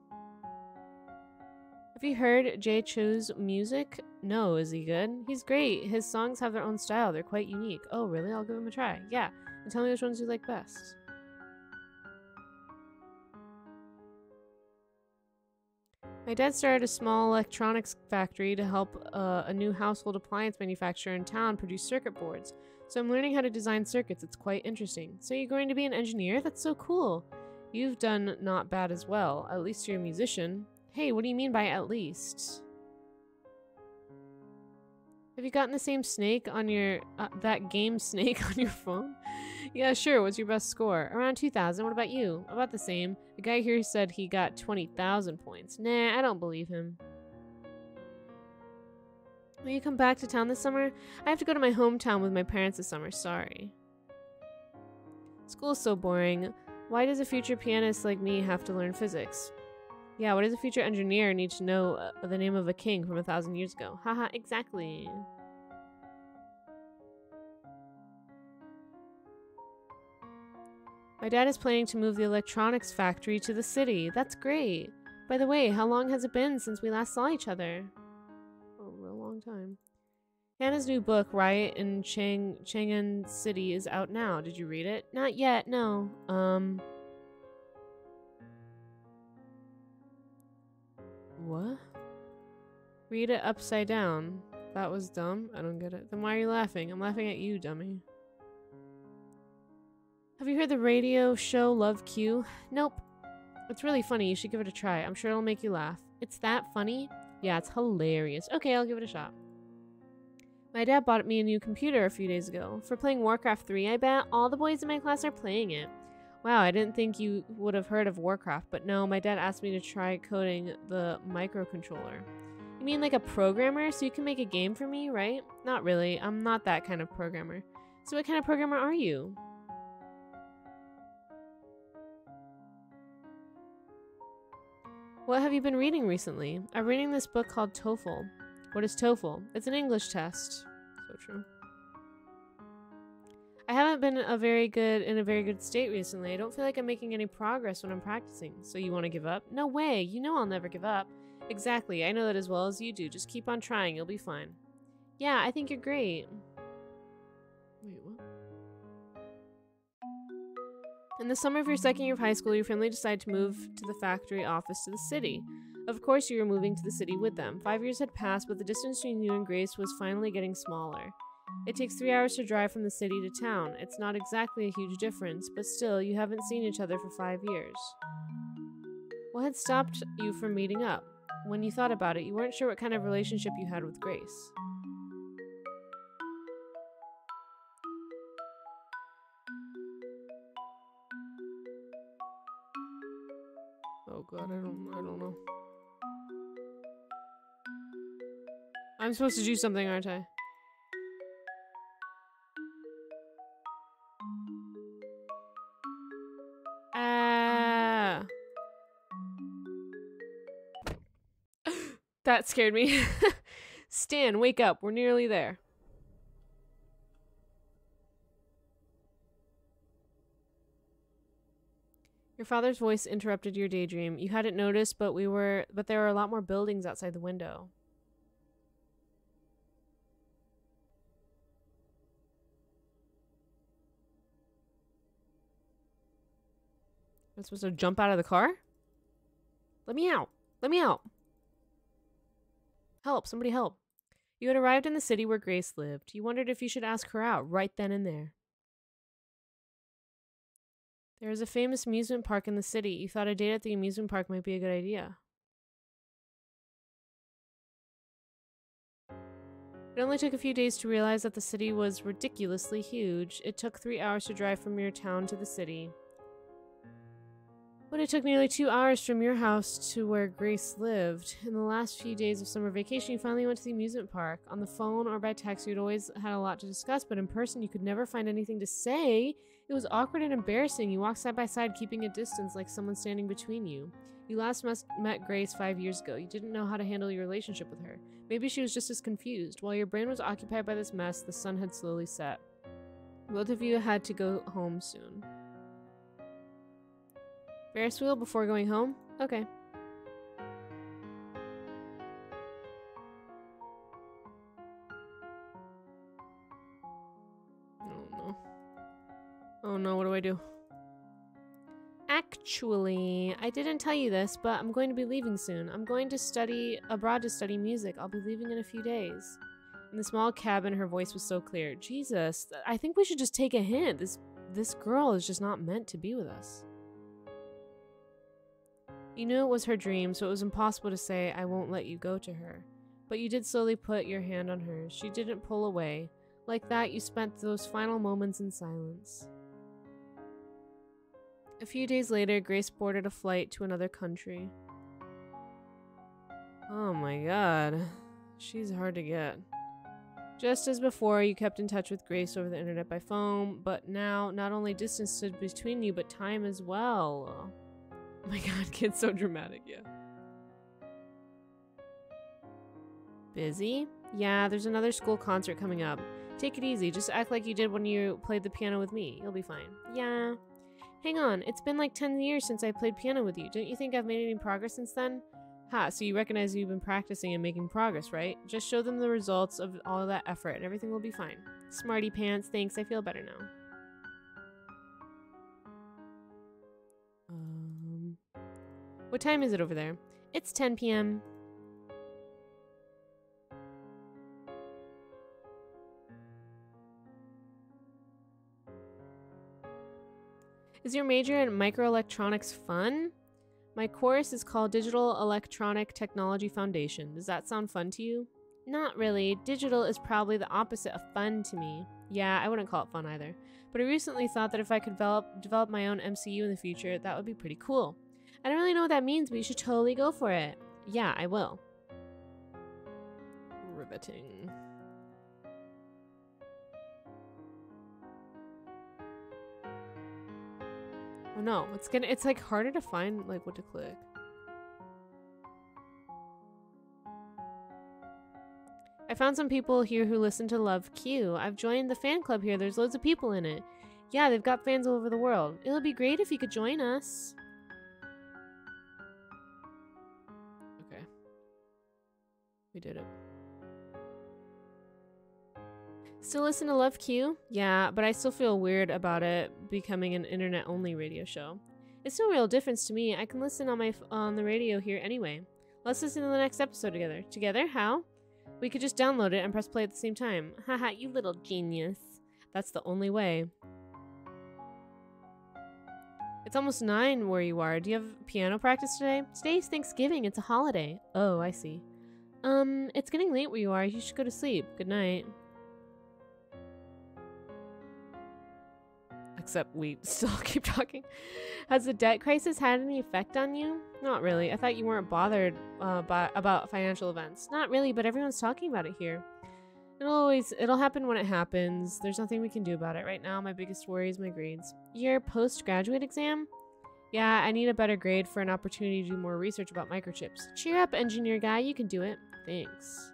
Have you heard Jay Chou's music? No, is he good? He's great. His songs have their own style. They're quite unique. Oh, really? I'll give him a try. Yeah. And tell me which ones you like best. My dad started a small electronics factory to help uh, a new household appliance manufacturer in town produce circuit boards. So I'm learning how to design circuits. It's quite interesting. So you're going to be an engineer? That's so cool. You've done not bad as well. At least you're a musician. Hey, what do you mean by at least? Have you gotten the same snake on your uh, that game [laughs] snake on your phone? Yeah, sure. What's your best score? Around 2,000. What about you? About the same. The guy here said he got 20,000 points. Nah, I don't believe him. Will you come back to town this summer? I have to go to my hometown with my parents this summer. Sorry. School's so boring. Why does a future pianist like me have to learn physics? Yeah, what does a future engineer need to know uh, the name of a king from a thousand years ago? Haha, exactly. My dad is planning to move the electronics factory to the city. That's great. By the way, how long has it been since we last saw each other? Oh, a long time. Hannah's new book, Riot in Chang Chang'an City, is out now. Did you read it? Not yet, no. Um. What? Read it upside down. That was dumb. I don't get it. Then why are you laughing? I'm laughing at you, dummy. Have you heard the radio show Love Q? Nope. It's really funny. You should give it a try. I'm sure it'll make you laugh. It's that funny? Yeah, it's hilarious. Okay, I'll give it a shot. My dad bought me a new computer a few days ago. For playing Warcraft 3, I bet all the boys in my class are playing it. Wow, I didn't think you would have heard of Warcraft, but no, my dad asked me to try coding the microcontroller. You mean like a programmer so you can make a game for me, right? Not really. I'm not that kind of programmer. So what kind of programmer are you? What have you been reading recently? I'm reading this book called TOEFL. What is TOEFL? It's an English test. So true. I haven't been a very good in a very good state recently. I don't feel like I'm making any progress when I'm practicing. So you want to give up? No way. You know I'll never give up. Exactly. I know that as well as you do. Just keep on trying. You'll be fine. Yeah, I think you're great. Wait, what? In the summer of your second year of high school, your family decided to move to the factory office to the city. Of course, you were moving to the city with them. Five years had passed, but the distance between you and Grace was finally getting smaller. It takes three hours to drive from the city to town. It's not exactly a huge difference, but still, you haven't seen each other for five years. What had stopped you from meeting up? When you thought about it, you weren't sure what kind of relationship you had with Grace. Oh god, I don't I don't know. I'm supposed to do something, aren't I? Ah. [laughs] that scared me. [laughs] Stan, wake up. We're nearly there. Your father's voice interrupted your daydream. You hadn't noticed, but we were but there are a lot more buildings outside the window. I'm supposed to jump out of the car? Let me out. Let me out. Help. Somebody help. You had arrived in the city where Grace lived. You wondered if you should ask her out right then and there. There is a famous amusement park in the city. You thought a date at the amusement park might be a good idea. It only took a few days to realize that the city was ridiculously huge. It took three hours to drive from your town to the city. But it took nearly two hours from your house to where Grace lived. In the last few days of summer vacation, you finally went to the amusement park. On the phone or by text, you'd always had a lot to discuss, but in person, you could never find anything to say. It was awkward and embarrassing. You walked side by side, keeping a distance like someone standing between you. You last met Grace five years ago. You didn't know how to handle your relationship with her. Maybe she was just as confused. While your brain was occupied by this mess, the sun had slowly set. Both of you had to go home soon. Ferris wheel before going home? Okay. No, what do I do? Actually, I didn't tell you this, but I'm going to be leaving soon. I'm going to study abroad to study music. I'll be leaving in a few days. In the small cabin, her voice was so clear. Jesus, I think we should just take a hint. This this girl is just not meant to be with us. You knew it was her dream, so it was impossible to say, I won't let you go to her. But you did slowly put your hand on hers. She didn't pull away. Like that, you spent those final moments in silence. A few days later, Grace boarded a flight to another country. Oh my god. She's hard to get. Just as before, you kept in touch with Grace over the internet by phone, but now not only distance stood between you, but time as well. Oh my [laughs] god, kid's so dramatic, yeah. Busy? Yeah, there's another school concert coming up. Take it easy, just act like you did when you played the piano with me. You'll be fine. Yeah. Hang on, it's been like 10 years since I played piano with you. Don't you think I've made any progress since then? Ha, so you recognize you've been practicing and making progress, right? Just show them the results of all that effort and everything will be fine. Smarty pants, thanks, I feel better now. Um, what time is it over there? It's 10 p.m. Is your major in microelectronics fun? My course is called Digital Electronic Technology Foundation. Does that sound fun to you? Not really. Digital is probably the opposite of fun to me. Yeah, I wouldn't call it fun either. But I recently thought that if I could develop develop my own MCU in the future, that would be pretty cool. I don't really know what that means, but you should totally go for it. Yeah, I will. Riveting. Oh no, it's gonna it's like harder to find like what to click. I found some people here who listen to Love Q. I've joined the fan club here. There's loads of people in it. Yeah, they've got fans all over the world. It would be great if you could join us. Okay. We did it. Still listen to Love Q? Yeah, but I still feel weird about it becoming an internet only radio show. It's no real difference to me. I can listen on my on the radio here anyway. Let's listen to the next episode together. Together? How? We could just download it and press play at the same time. [laughs] Haha, you little genius. That's the only way. It's almost nine where you are. Do you have piano practice today? Today's Thanksgiving. It's a holiday. Oh, I see. Um, it's getting late where you are. You should go to sleep. Good night. Except we [laughs] still keep talking. Has the debt crisis had any effect on you? Not really. I thought you weren't bothered uh, by, about financial events. Not really, but everyone's talking about it here. It'll always it'll happen when it happens. There's nothing we can do about it right now. My biggest worry is my grades. Your postgraduate exam? Yeah, I need a better grade for an opportunity to do more research about microchips. Cheer up, engineer guy. You can do it. Thanks.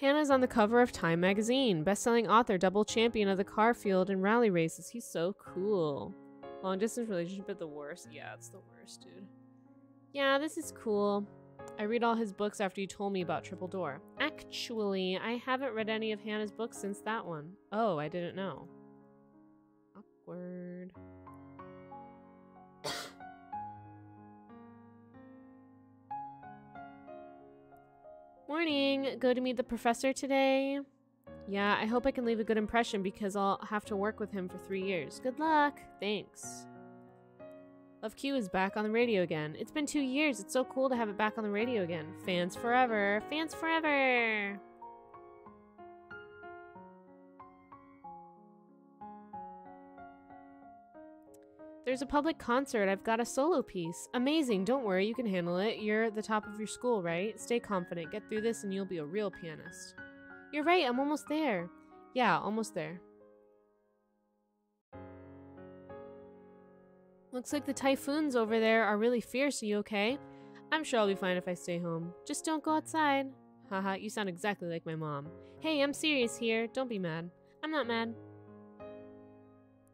Hannah's on the cover of Time magazine. Best-selling author, double champion of the car field and rally races. He's so cool. Long distance relationship at the worst. Yeah, it's the worst, dude. Yeah, this is cool. I read all his books after you told me about Triple Door. Actually, I haven't read any of Hannah's books since that one. Oh, I didn't know. Awkward. Morning. Go to meet the professor today. Yeah, I hope I can leave a good impression because I'll have to work with him for three years. Good luck. Thanks. Love Q is back on the radio again. It's been two years. It's so cool to have it back on the radio again. Fans forever. Fans forever. There's a public concert. I've got a solo piece. Amazing. Don't worry. You can handle it. You're at the top of your school, right? Stay confident. Get through this and you'll be a real pianist. You're right. I'm almost there. Yeah, almost there. Looks like the typhoons over there are really fierce. Are you okay? I'm sure I'll be fine if I stay home. Just don't go outside. Haha, you sound exactly like my mom. Hey, I'm serious here. Don't be mad. I'm not mad.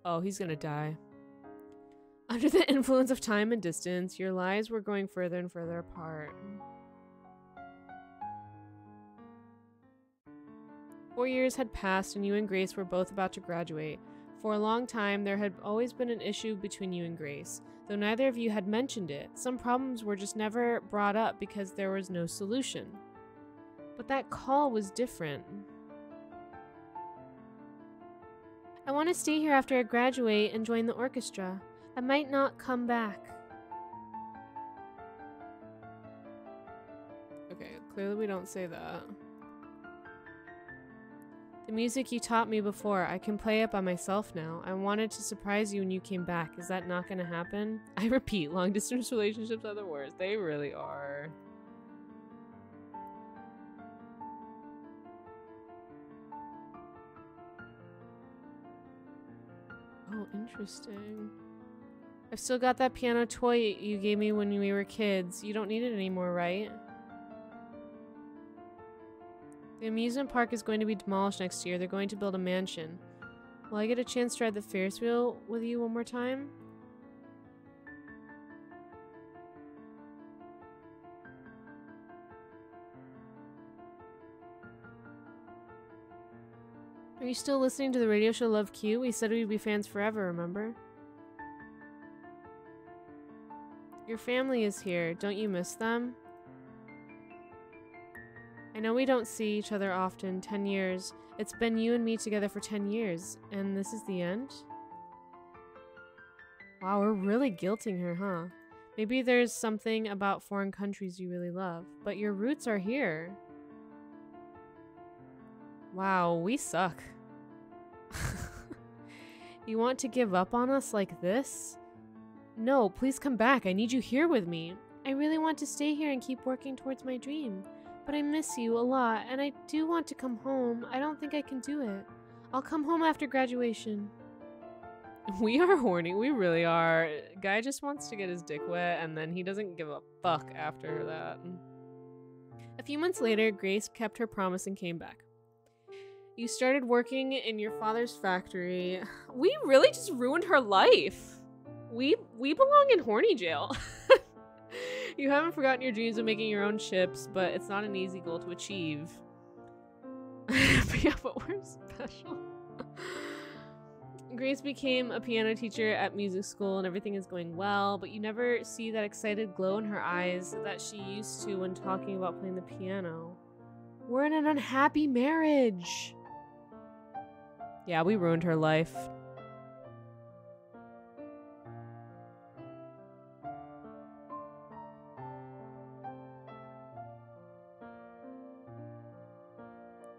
Oh, he's gonna die. Under the [laughs] influence of time and distance, your lives were going further and further apart. Four years had passed, and you and Grace were both about to graduate. For a long time, there had always been an issue between you and Grace, though neither of you had mentioned it. Some problems were just never brought up because there was no solution. But that call was different. I want to stay here after I graduate and join the orchestra. I might not come back. Okay, clearly we don't say that. The music you taught me before, I can play it by myself now. I wanted to surprise you when you came back. Is that not gonna happen? [laughs] I repeat, long distance [laughs] relationships are the worst. They really are. Oh, interesting. I've still got that piano toy you gave me when we were kids. You don't need it anymore, right? The amusement park is going to be demolished next year. They're going to build a mansion. Will I get a chance to ride the Ferris wheel with you one more time? Are you still listening to the radio show Love Q? We said we'd be fans forever, remember? Your family is here. Don't you miss them? I know we don't see each other often. 10 years. It's been you and me together for 10 years. And this is the end? Wow, we're really guilting her, huh? Maybe there's something about foreign countries you really love, but your roots are here. Wow, we suck. [laughs] you want to give up on us like this? No, please come back. I need you here with me. I really want to stay here and keep working towards my dream. But I miss you a lot, and I do want to come home. I don't think I can do it. I'll come home after graduation. [laughs] We are horny. We really are. Guy just wants to get his dick wet, and then he doesn't give a fuck after that. A few months later, Grace kept her promise and came back. You started working in your father's factory. [sighs] We really just ruined her life. We we belong in horny jail. [laughs] you haven't forgotten your dreams of making your own chips, but it's not an easy goal to achieve. [laughs] but yeah, but we're special. [laughs] Grace became a piano teacher at music school and everything is going well, but you never see that excited glow in her eyes that she used to when talking about playing the piano. We're in an unhappy marriage. Yeah, we ruined her life.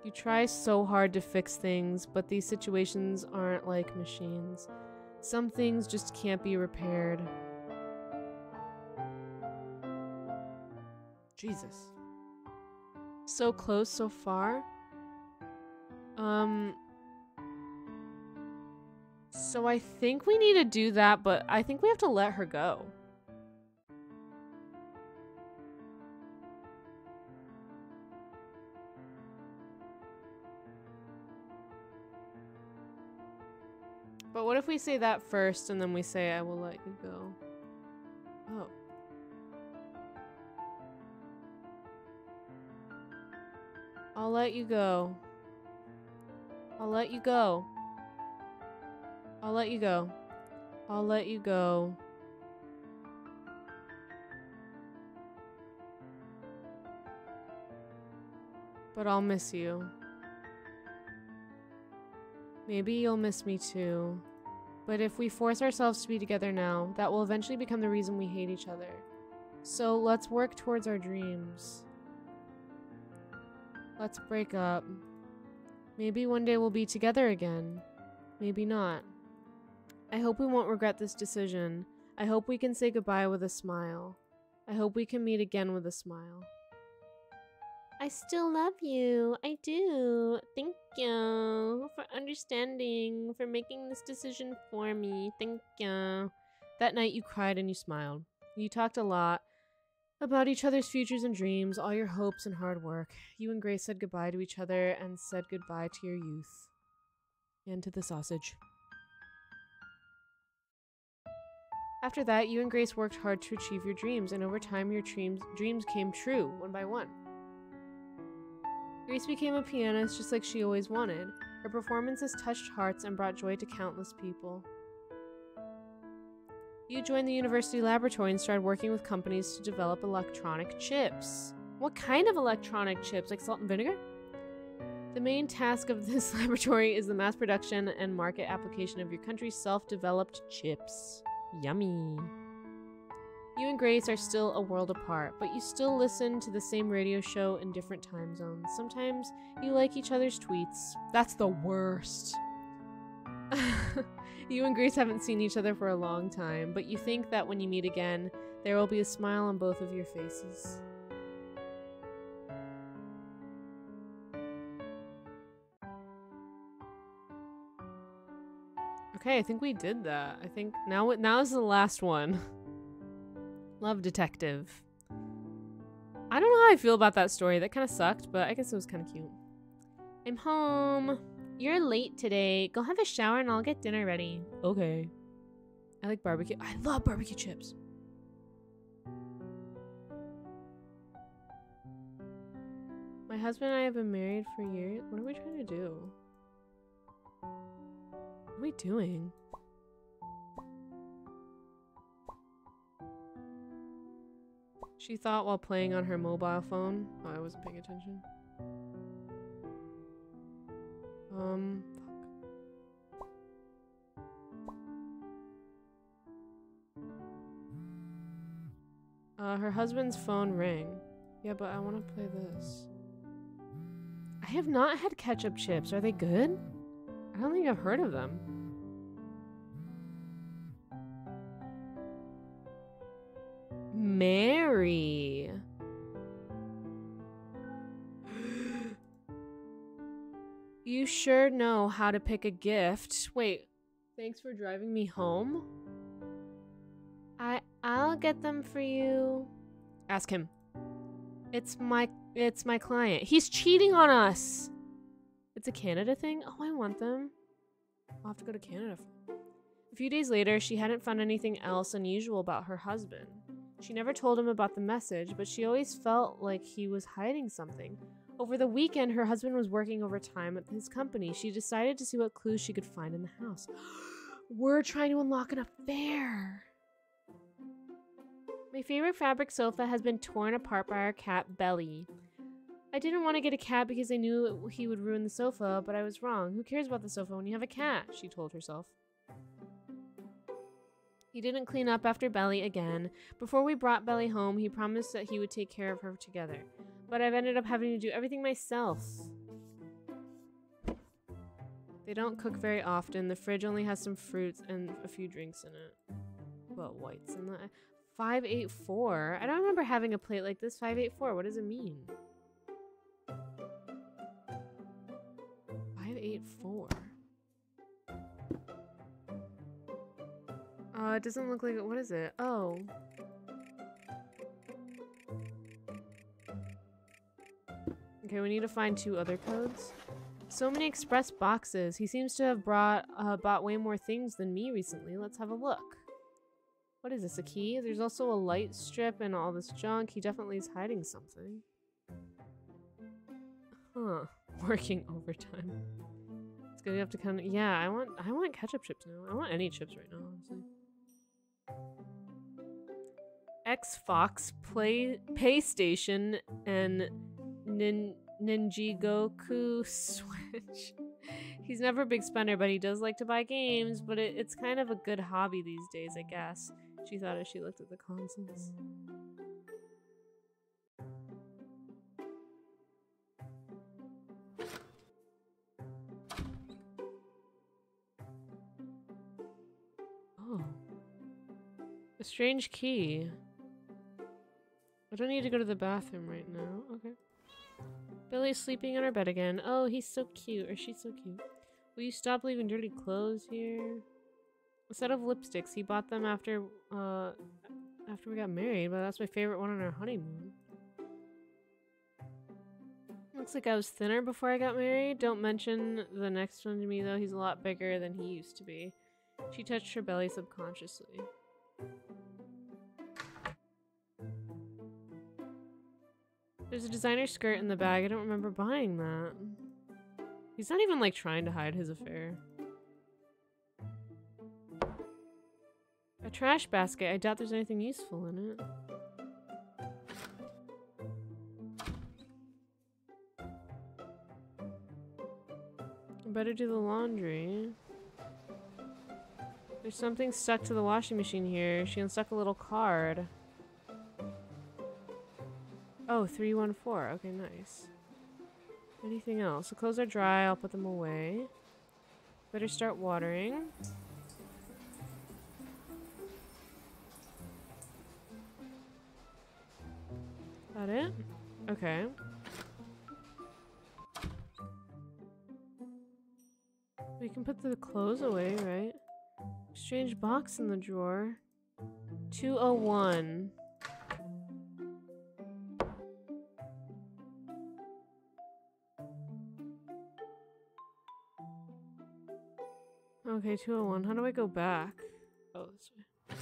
You try so hard to fix things, but these situations aren't like machines. Some things just can't be repaired. Jesus. So close, so far? Um, so I think we need to do that, but I think we have to let her go. But what if we say that first and then we say, I will let you go? Oh. I'll let you go. I'll let you go. I'll let you go. I'll let you go. But I'll miss you. Maybe you'll miss me too. But if we force ourselves to be together now, that will eventually become the reason we hate each other. So let's work towards our dreams. Let's break up. Maybe one day we'll be together again. Maybe not. I hope we won't regret this decision. I hope we can say goodbye with a smile. I hope we can meet again with a smile. I still love you. I do. Thank you for understanding, for making this decision for me. Thank you. That night you cried and you smiled. You talked a lot about each other's futures and dreams, all your hopes and hard work. You and Grace said goodbye to each other and said goodbye to your youth. And to the sausage. After that, you and Grace worked hard to achieve your dreams, and over time, your dreams, dreams came true, one by one. Grace became a pianist just like she always wanted. Her performances touched hearts and brought joy to countless people. You joined the university laboratory and started working with companies to develop electronic chips. What kind of electronic chips? Like salt and vinegar? The main task of [laughs] this laboratory is the mass production and market application of your country's self developed chips. Yummy. You and Grace are still a world apart, but you still listen to the same radio show in different time zones. Sometimes you like each other's tweets. That's the worst. [laughs] you and Grace haven't seen each other for a long time, but you think that when you meet again, there will be a smile on both of your faces. Okay, I think we did that. I think now now is the last one. [laughs] Love Detective. I don't know how I feel about that story. That kind of sucked, but I guess it was kind of cute. I'm home. You're late today. Go have a shower and I'll get dinner ready. Okay. I like barbecue. I love barbecue chips. My husband and I have been married for years. What are we trying to do? What are we doing? She thought while playing on her mobile phone. Oh, I wasn't paying attention. Um, Uh, her husband's phone rang. Yeah, but I want to play this. I have not had ketchup chips. Are they good? I don't think I've heard of them. Mary. you sure know how to pick a gift. Wait, thanks for driving me home? I I'll get them for you. Ask him. It's my it's my client. He's cheating on us. It's a Canada thing? Oh, I want them. I'll have to go to Canada. A few days later, she hadn't found anything else unusual about her husband. She never told him about the message, but she always felt like he was hiding something. Over the weekend, her husband was working overtime at his company. She decided to see what clues she could find in the house. [gasps] We're trying to unlock an affair. My favorite fabric sofa has been torn apart by our cat, Belly. I didn't want to get a cat because I knew he would ruin the sofa, but I was wrong. Who cares about the sofa when you have a cat? She told herself. He didn't clean up after Belly again. Before we brought Belly home, he promised that he would take care of her together. But I've ended up having to do everything myself. They don't cook very often. The fridge only has some fruits and a few drinks in it. Well, whites in that. 584? I don't remember having a plate like this. 584, what does it mean? 584. Uh, it doesn't look like it. What is it? Oh. Okay, we need to find two other codes. So many express boxes. He seems to have brought uh, bought way more things than me recently. Let's have a look. What is this, a key? There's also a light strip and all this junk. He definitely is hiding something. Huh. [laughs] Working overtime. It's gonna have to come. Yeah, I want. I want ketchup chips now. I want any chips right now. Honestly. Xbox Play PlayStation and Nin Ninjagoku Switch. [laughs] He's never a big spender, but he does like to buy games. But it, it's kind of a good hobby these days, I guess. She thought as she looked at the consoles. Strange key. I don't need to go to the bathroom right now. Okay. Billy's sleeping in our bed again. Oh, he's so cute. Or she's so cute. Will you stop leaving dirty clothes here? A set of lipsticks. He bought them after, uh, after we got married, but that's my favorite one on our honeymoon. Looks like I was thinner before I got married. Don't mention the next one to me, though. He's a lot bigger than he used to be. She touched her belly subconsciously. There's a designer skirt in the bag. I don't remember buying that. He's not even like trying to hide his affair. A trash basket. I doubt there's anything useful in it. Better do the laundry. There's something stuck to the washing machine here. She unstuck a little card. Oh, 314. Okay, nice. Anything else? The clothes are dry. I'll put them away. Better start watering. That it? Mm-hmm. Okay. We can put the clothes away, right? Strange box in the drawer. 201. Okay, 201. How do I go back? Oh, this way.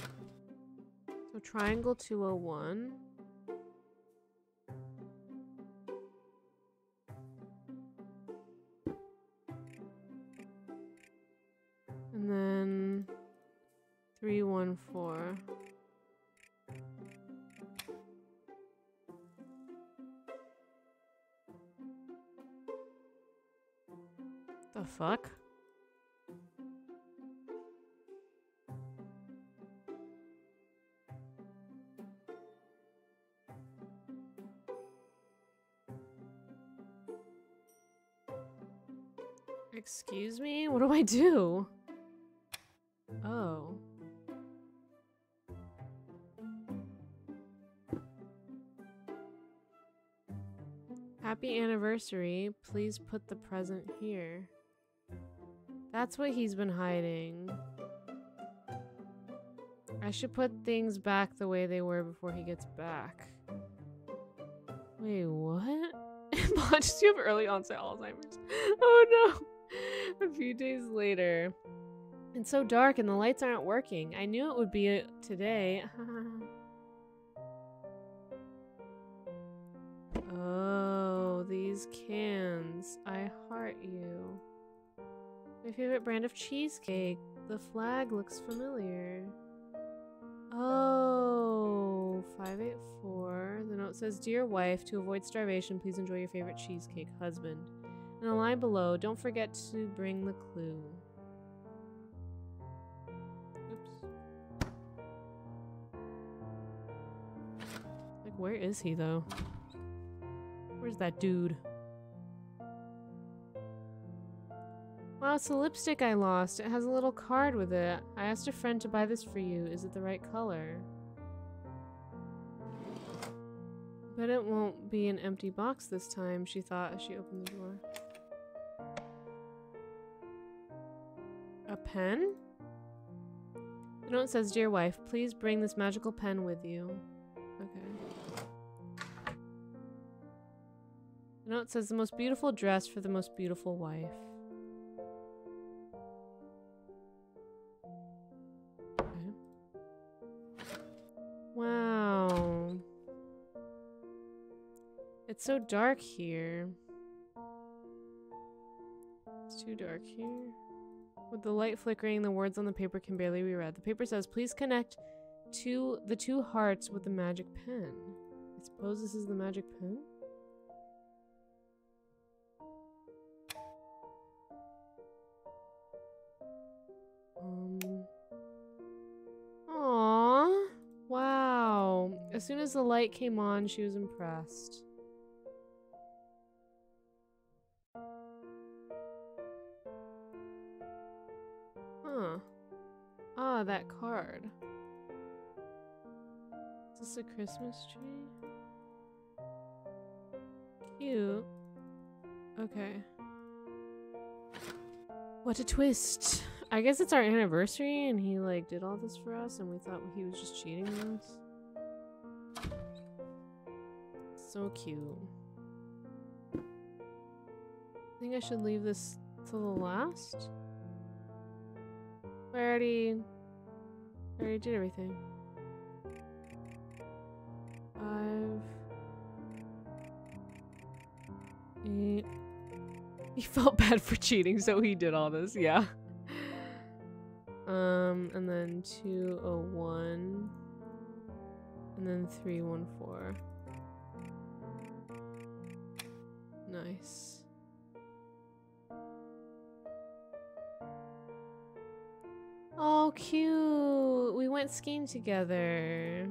So triangle 201. And then 314. The fuck? Excuse me? What do I do? Oh. Happy anniversary. Please put the present here. That's what he's been hiding. I should put things back the way they were before he gets back. Wait, what? [laughs] Does you have early onset Alzheimer's? [laughs] Oh no! [laughs] A few days later. It's so dark and the lights aren't working. I knew it would be uh, today. [laughs] oh, these cans. I heart you. My favorite brand of cheesecake. The flag looks familiar. Oh, 584. The note says, Dear wife, to avoid starvation, please enjoy your favorite cheesecake, husband. And the line below, don't forget to bring the clue. Oops. Like, where is he, though? Where's that dude? Wow, it's the lipstick I lost. It has a little card with it. I asked a friend to buy this for you. Is it the right color? But it won't be an empty box this time, she thought as she opened the door. Pen? The note says, Dear wife, please bring this magical pen with you. Okay. The note says, the most beautiful dress for the most beautiful wife. Okay. Wow. It's so dark here. It's too dark here. With the light flickering, the words on the paper can barely be read. The paper says, please connect to the two hearts with the magic pen. I suppose this is the magic pen? Um. Aww. Wow. As soon as the light came on, she was impressed. That card. Is this a Christmas tree? Cute. Okay. What a twist. I guess it's our anniversary and he like did all this for us and we thought he was just cheating on us. So cute. I think I should leave this to the last? I already I already did everything. Five. Eight. [laughs] He felt bad for cheating, so he did all this, yeah. Um, and then 201. And then 314. Nice. Oh, cute. We went skiing together.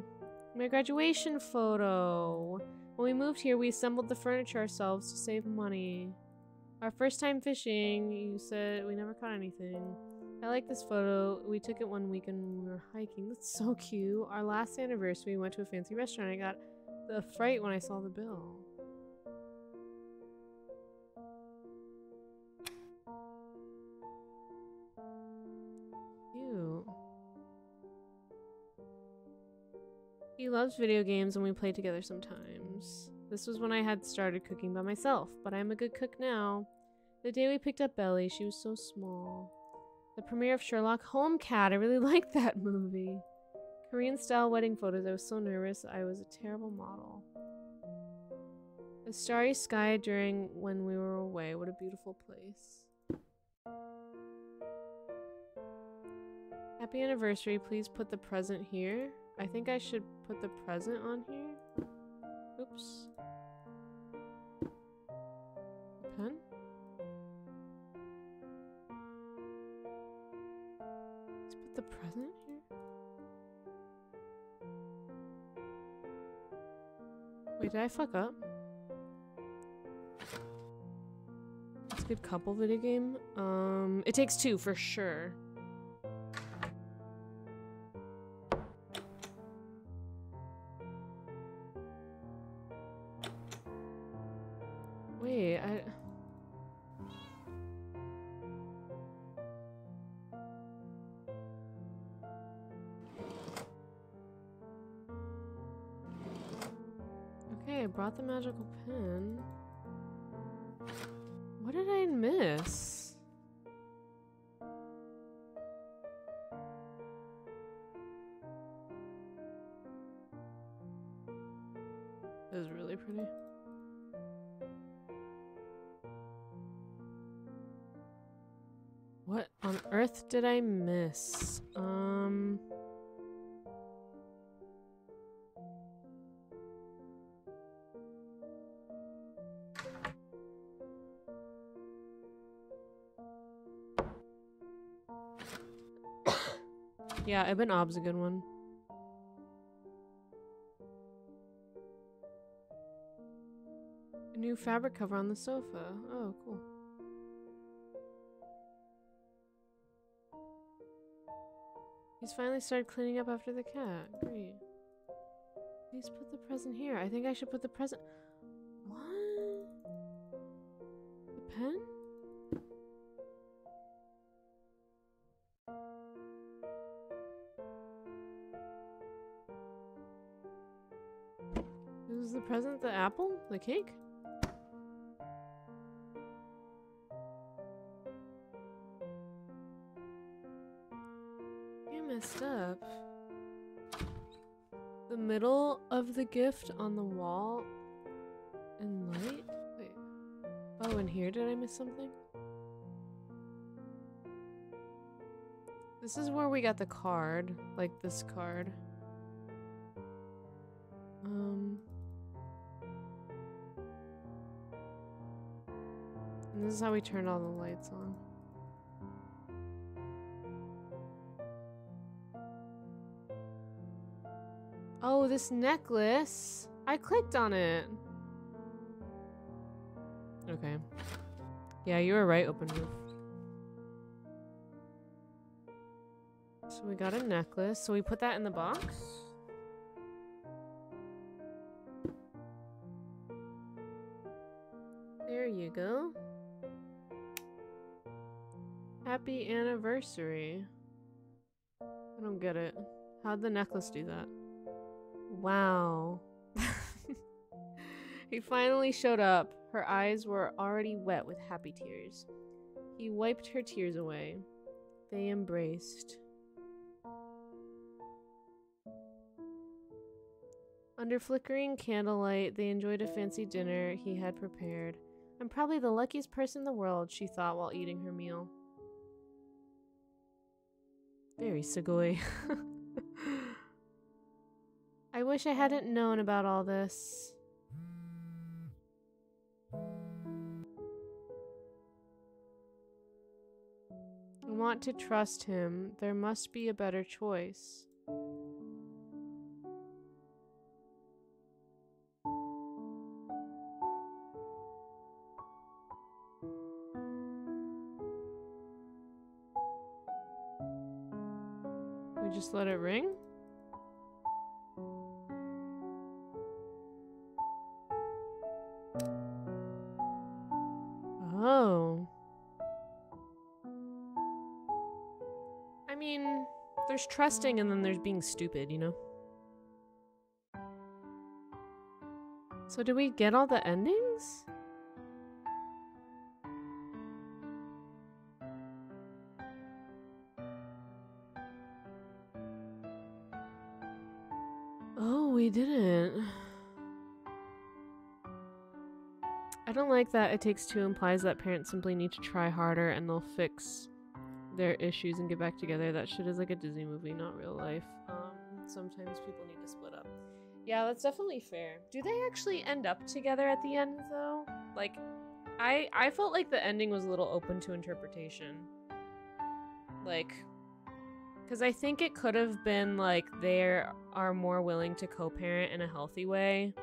My graduation photo. When we moved here, we assembled the furniture ourselves to save money. Our first time fishing, you said we never caught anything. I like this photo. We took it one weekend when we were hiking. That's so cute. Our last anniversary, we went to a fancy restaurant. I got the fright when I saw the bill. He loves video games and we play together sometimes. This was when I had started cooking by myself, but I'm a good cook now. The day we picked up Belly, she was so small. The premiere of Sherlock Home Cat. I really [laughs] liked that movie. Korean style wedding photos. I was so nervous. I was a terrible model. The starry sky during when we were away. What a beautiful place. Happy anniversary. Please put the present here. I think I should put the present on here. Oops. Pen? Let's put the present here. Wait, did I fuck up? It's a good couple video game. Um, it takes two for sure. Wait, I... Okay, I brought the magical pen. What did I miss? Did I miss? Um... yeah, Ibn Ob's a good one. A new fabric cover on the sofa. Oh, cool. He's finally started cleaning up after the cat. Great. Please put the present here. I think I should put the present. What? The pen? This is the present, the apple? The cake? The gift on the wall and light? Wait. Oh, and here did I miss something? This is where we got the card. Like this card. Um. And this is how we turned all the lights on. This necklace. I clicked on it. Okay. Yeah, you were right, open roof. So we got a necklace. So we put that in the box. There you go. Happy anniversary. I don't get it. How'd the necklace do that? Wow. [laughs] he finally showed up. Her eyes were already wet with happy tears. He wiped her tears away. They embraced. Under flickering candlelight, they enjoyed a fancy dinner he had prepared. I'm probably the luckiest person in the world, she thought while eating her meal. Very Sugoi. [laughs] I wish I hadn't known about all this. I want to trust him. There must be a better choice. We just let it ring? there's trusting and then there's being stupid, you know? So do we get all the endings? Oh, we didn't. I don't like that it takes two implies that parents simply need to try harder and they'll fix their issues and get back together. That shit is like a Disney movie, not real life. Um, sometimes people need to split up. Yeah, that's definitely fair. Do they actually end up together at the end though? Like I I felt like the ending was a little open to interpretation. Like cuz I think it could have been like they are more willing to co-parent in a healthy way.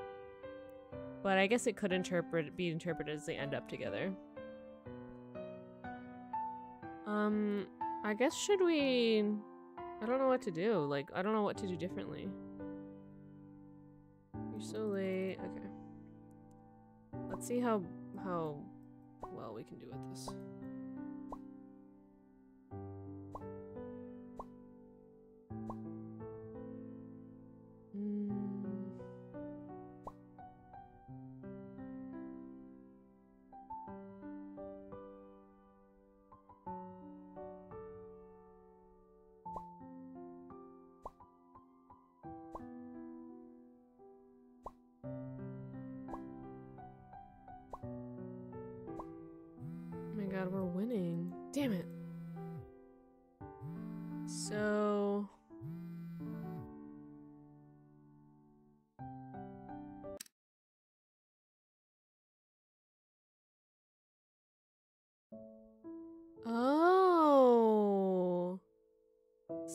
But I guess it could interpret be interpreted as they end up together. Um I guess should we I don't know what to do. Like I don't know what to do differently. You're so late. Okay. Let's see how how well we can do with this.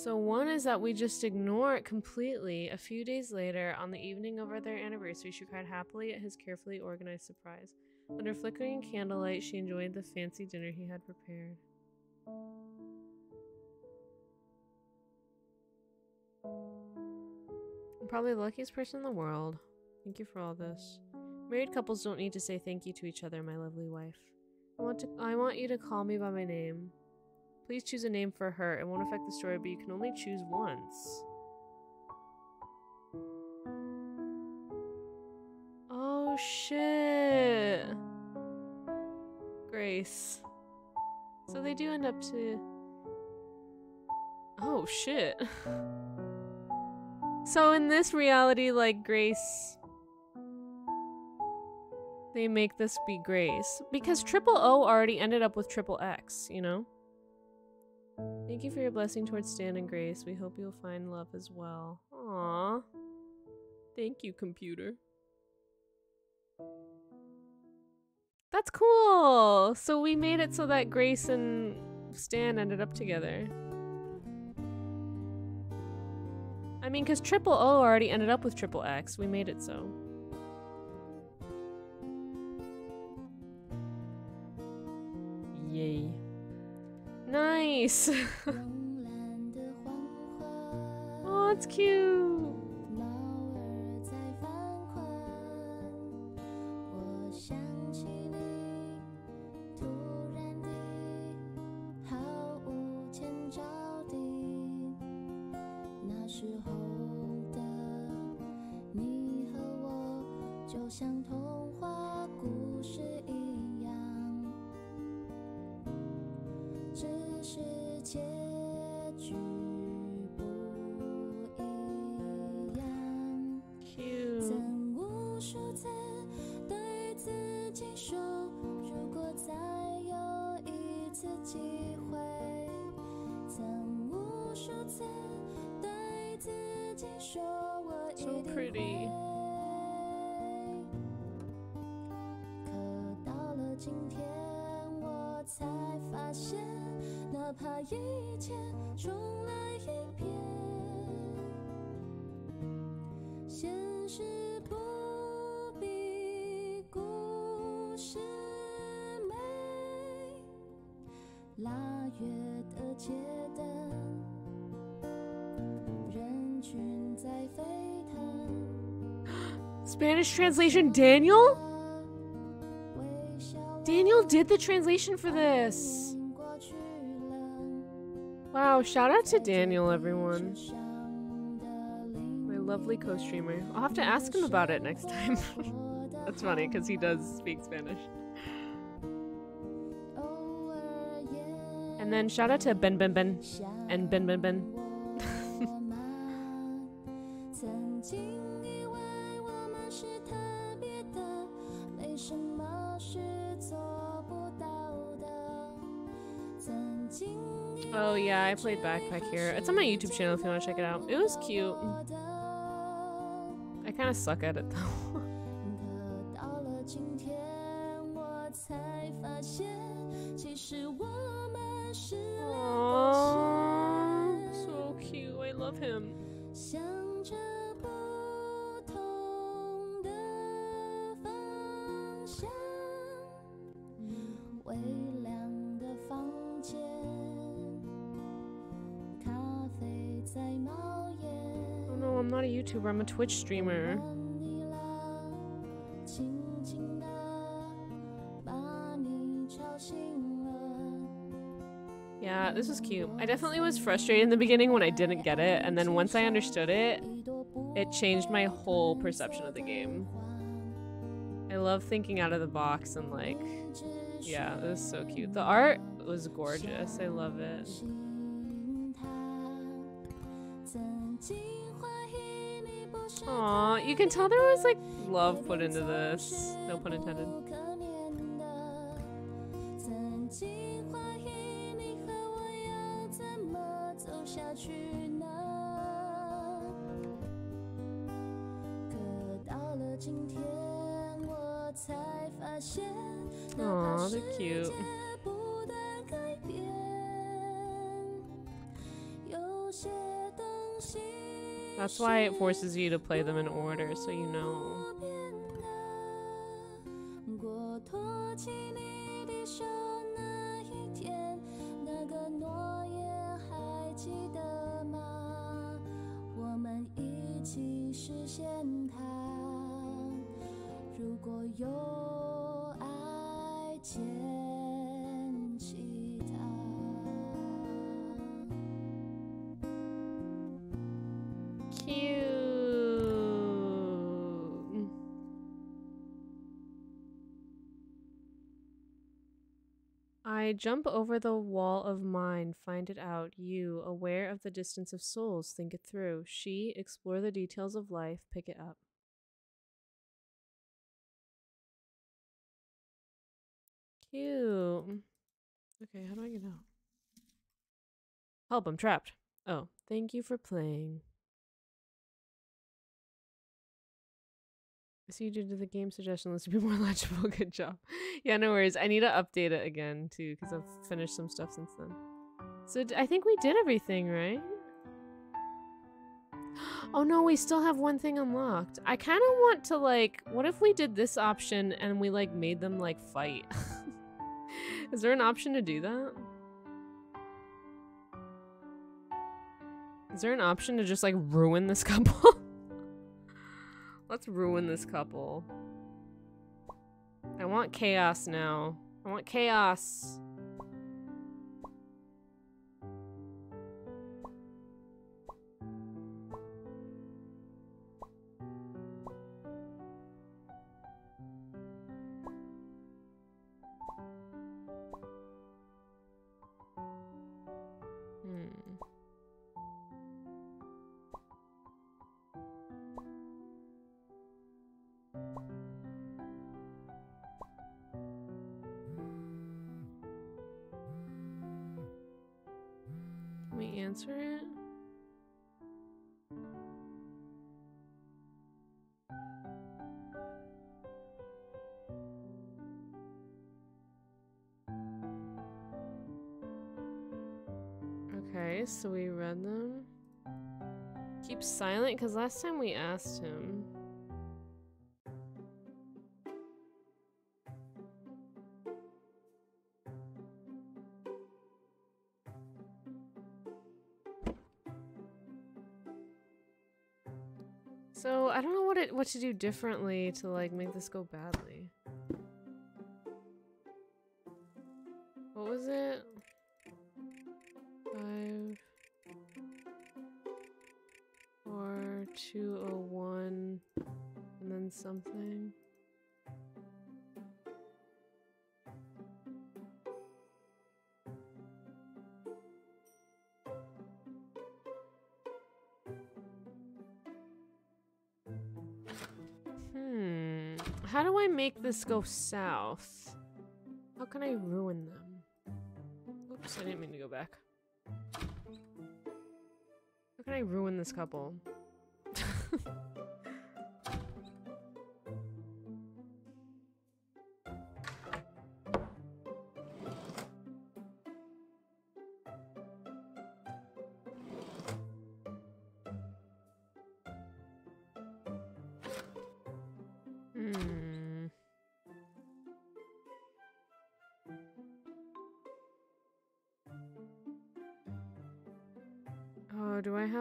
So one is that we just ignore it completely. A few days later, on the evening of their anniversary, she cried happily at his carefully organized surprise. Under flickering candlelight, she enjoyed the fancy dinner he had prepared. I'm probably the luckiest person in the world. Thank you for all this. Married couples don't need to say thank you to each other, my lovely wife. I want to I want you to call me by my name. Please choose a name for her. It won't affect the story, but you can only choose once. Oh shit. Grace. So they do end up to Oh shit. [laughs] so in this reality like Grace they make this be Grace because Triple O already ended up with Triple X, you know? Thank you for your blessing towards Stan and Grace. We hope you'll find love as well. Aww. Thank you, computer. That's cool. So we made it so that Grace and Stan ended up together. I mean, because Triple O already ended up with Triple X. We made it so. Yay. Nice! [laughs] oh, it's cute! [gasps] Spanish translation Daniel? Daniel did the translation for this. Wow, shout out to Daniel, everyone. My lovely co-streamer. I'll have to ask him about it next time. [laughs] That's funny, because he does speak Spanish. And then shout out to Ben Ben Ben and Ben Ben Ben. [laughs] oh yeah, I played Backpack Hero. It's on my YouTube channel if you want to check it out. It was cute. I kind of suck at it though. Twitch streamer. Yeah, this was cute. I definitely was frustrated in the beginning when I didn't get it, and then once I understood it, it changed my whole perception of the game. I love thinking out of the box and like, yeah, it was so cute. The art was gorgeous. I love it. Aw, you can tell there was like love put into this. No pun intended. Aw, they're cute. That's why it forces you to play them in order, so you know. I jump over the wall of mine, find it out. You, aware of the distance of souls, think it through. She, explore the details of life, pick it up. Cute. Okay, how do I get out? Help, I'm trapped. Oh, thank you for playing. See you did the game suggestion list to be [laughs] more legible. Good job. Yeah, no worries. I need to update it again too because I've finished some stuff since then. So I think we did everything, right? [gasps] Oh no, we still have one thing unlocked. I kind of want to like, what if we did this option and we like made them like fight? [laughs] Is there an option to do that? Is there an option to just like ruin this [laughs] couple? Let's ruin this couple. I want chaos now. I want chaos. Okay, so we read them. Keep silent because last time we asked him. So I don't know what it what to do differently to like make this go badly. make this go south. How can I ruin them? Oops, I didn't mean to go back. How can I ruin this couple? [laughs]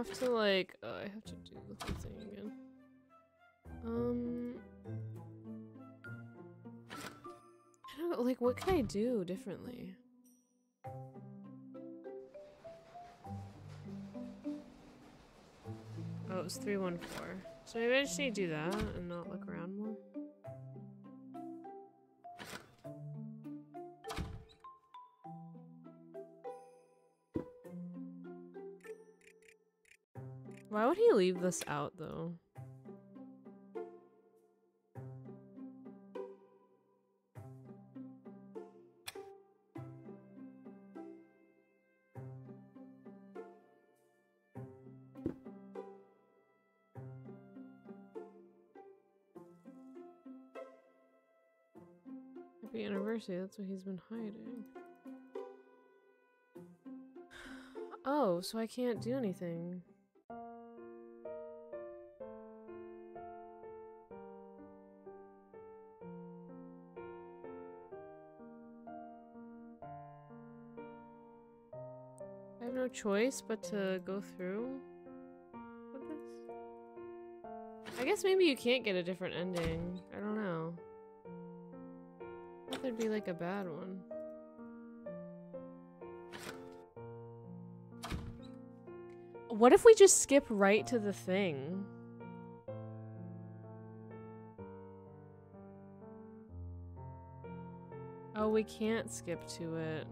have to like? Oh, I have to do the whole thing again. Um, I don't like. What can I do differently? Oh, it was three one four. So maybe I just need to do that and leave this out though? Happy anniversary, that's what he's been hiding. [sighs] Oh, so I can't do anything. Choice but to go through with this. I guess maybe you can't get a different ending. I don't know. I thought there'd be like a bad one. What if we just skip right to the thing? Oh, we can't skip to it.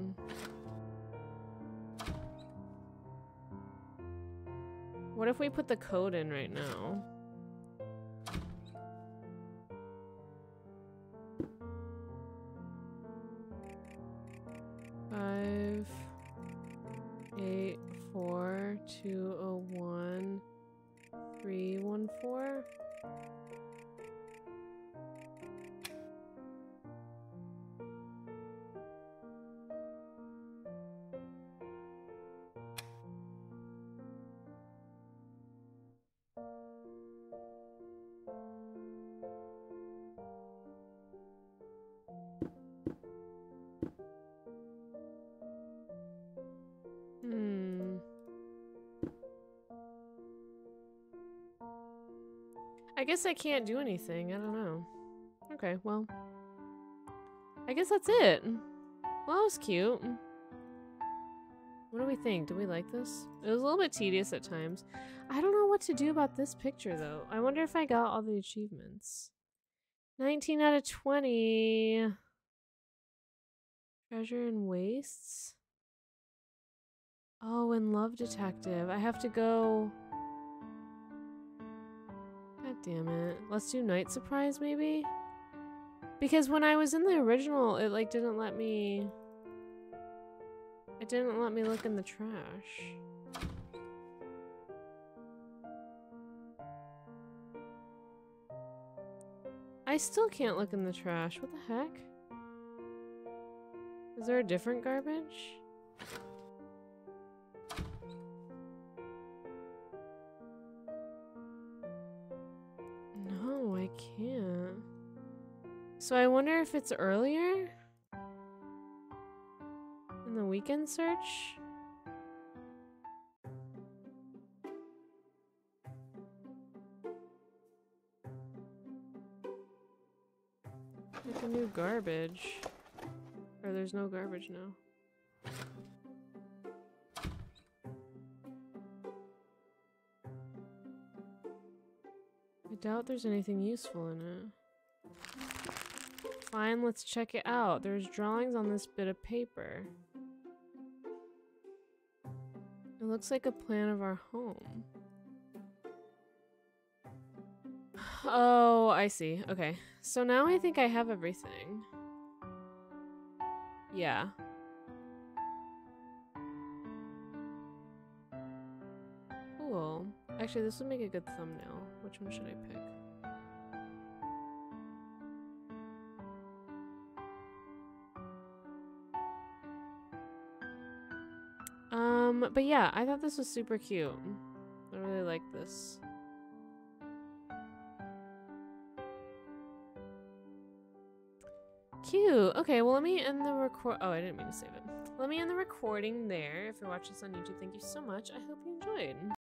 What if we put the code in right now? I guess I can't do anything. I don't know. Okay, well. I guess that's it. Well, that was cute. What do we think? Do we like this? It was a little bit tedious at times. I don't know what to do about this picture, though. I wonder if I got all the achievements. 19 out of 20. Treasure and wastes? Oh, and Love Detective. I have to go... Damn it. Let's do Night Surprise, maybe? Because when I was in the original, it, like, didn't let me... It didn't let me look in the trash. I still can't look in the trash. What the heck? Is there a different garbage? So I wonder if it's earlier? In the weekend search? Like a new garbage. Or there's no garbage now. I doubt there's anything useful in it. Fine, let's check it out. There's drawings on this bit of paper. It looks like a plan of our home. Oh, I see. Okay. So now I think I have everything. Yeah. Cool. Actually, this would make a good thumbnail. Which one should I pick? But yeah, I thought this was super cute. I really like this. Cute. Okay, well, let me end the record. Oh, I didn't mean to save it. Let me end the recording there. If you're watching this on YouTube, thank you so much. I hope you enjoyed.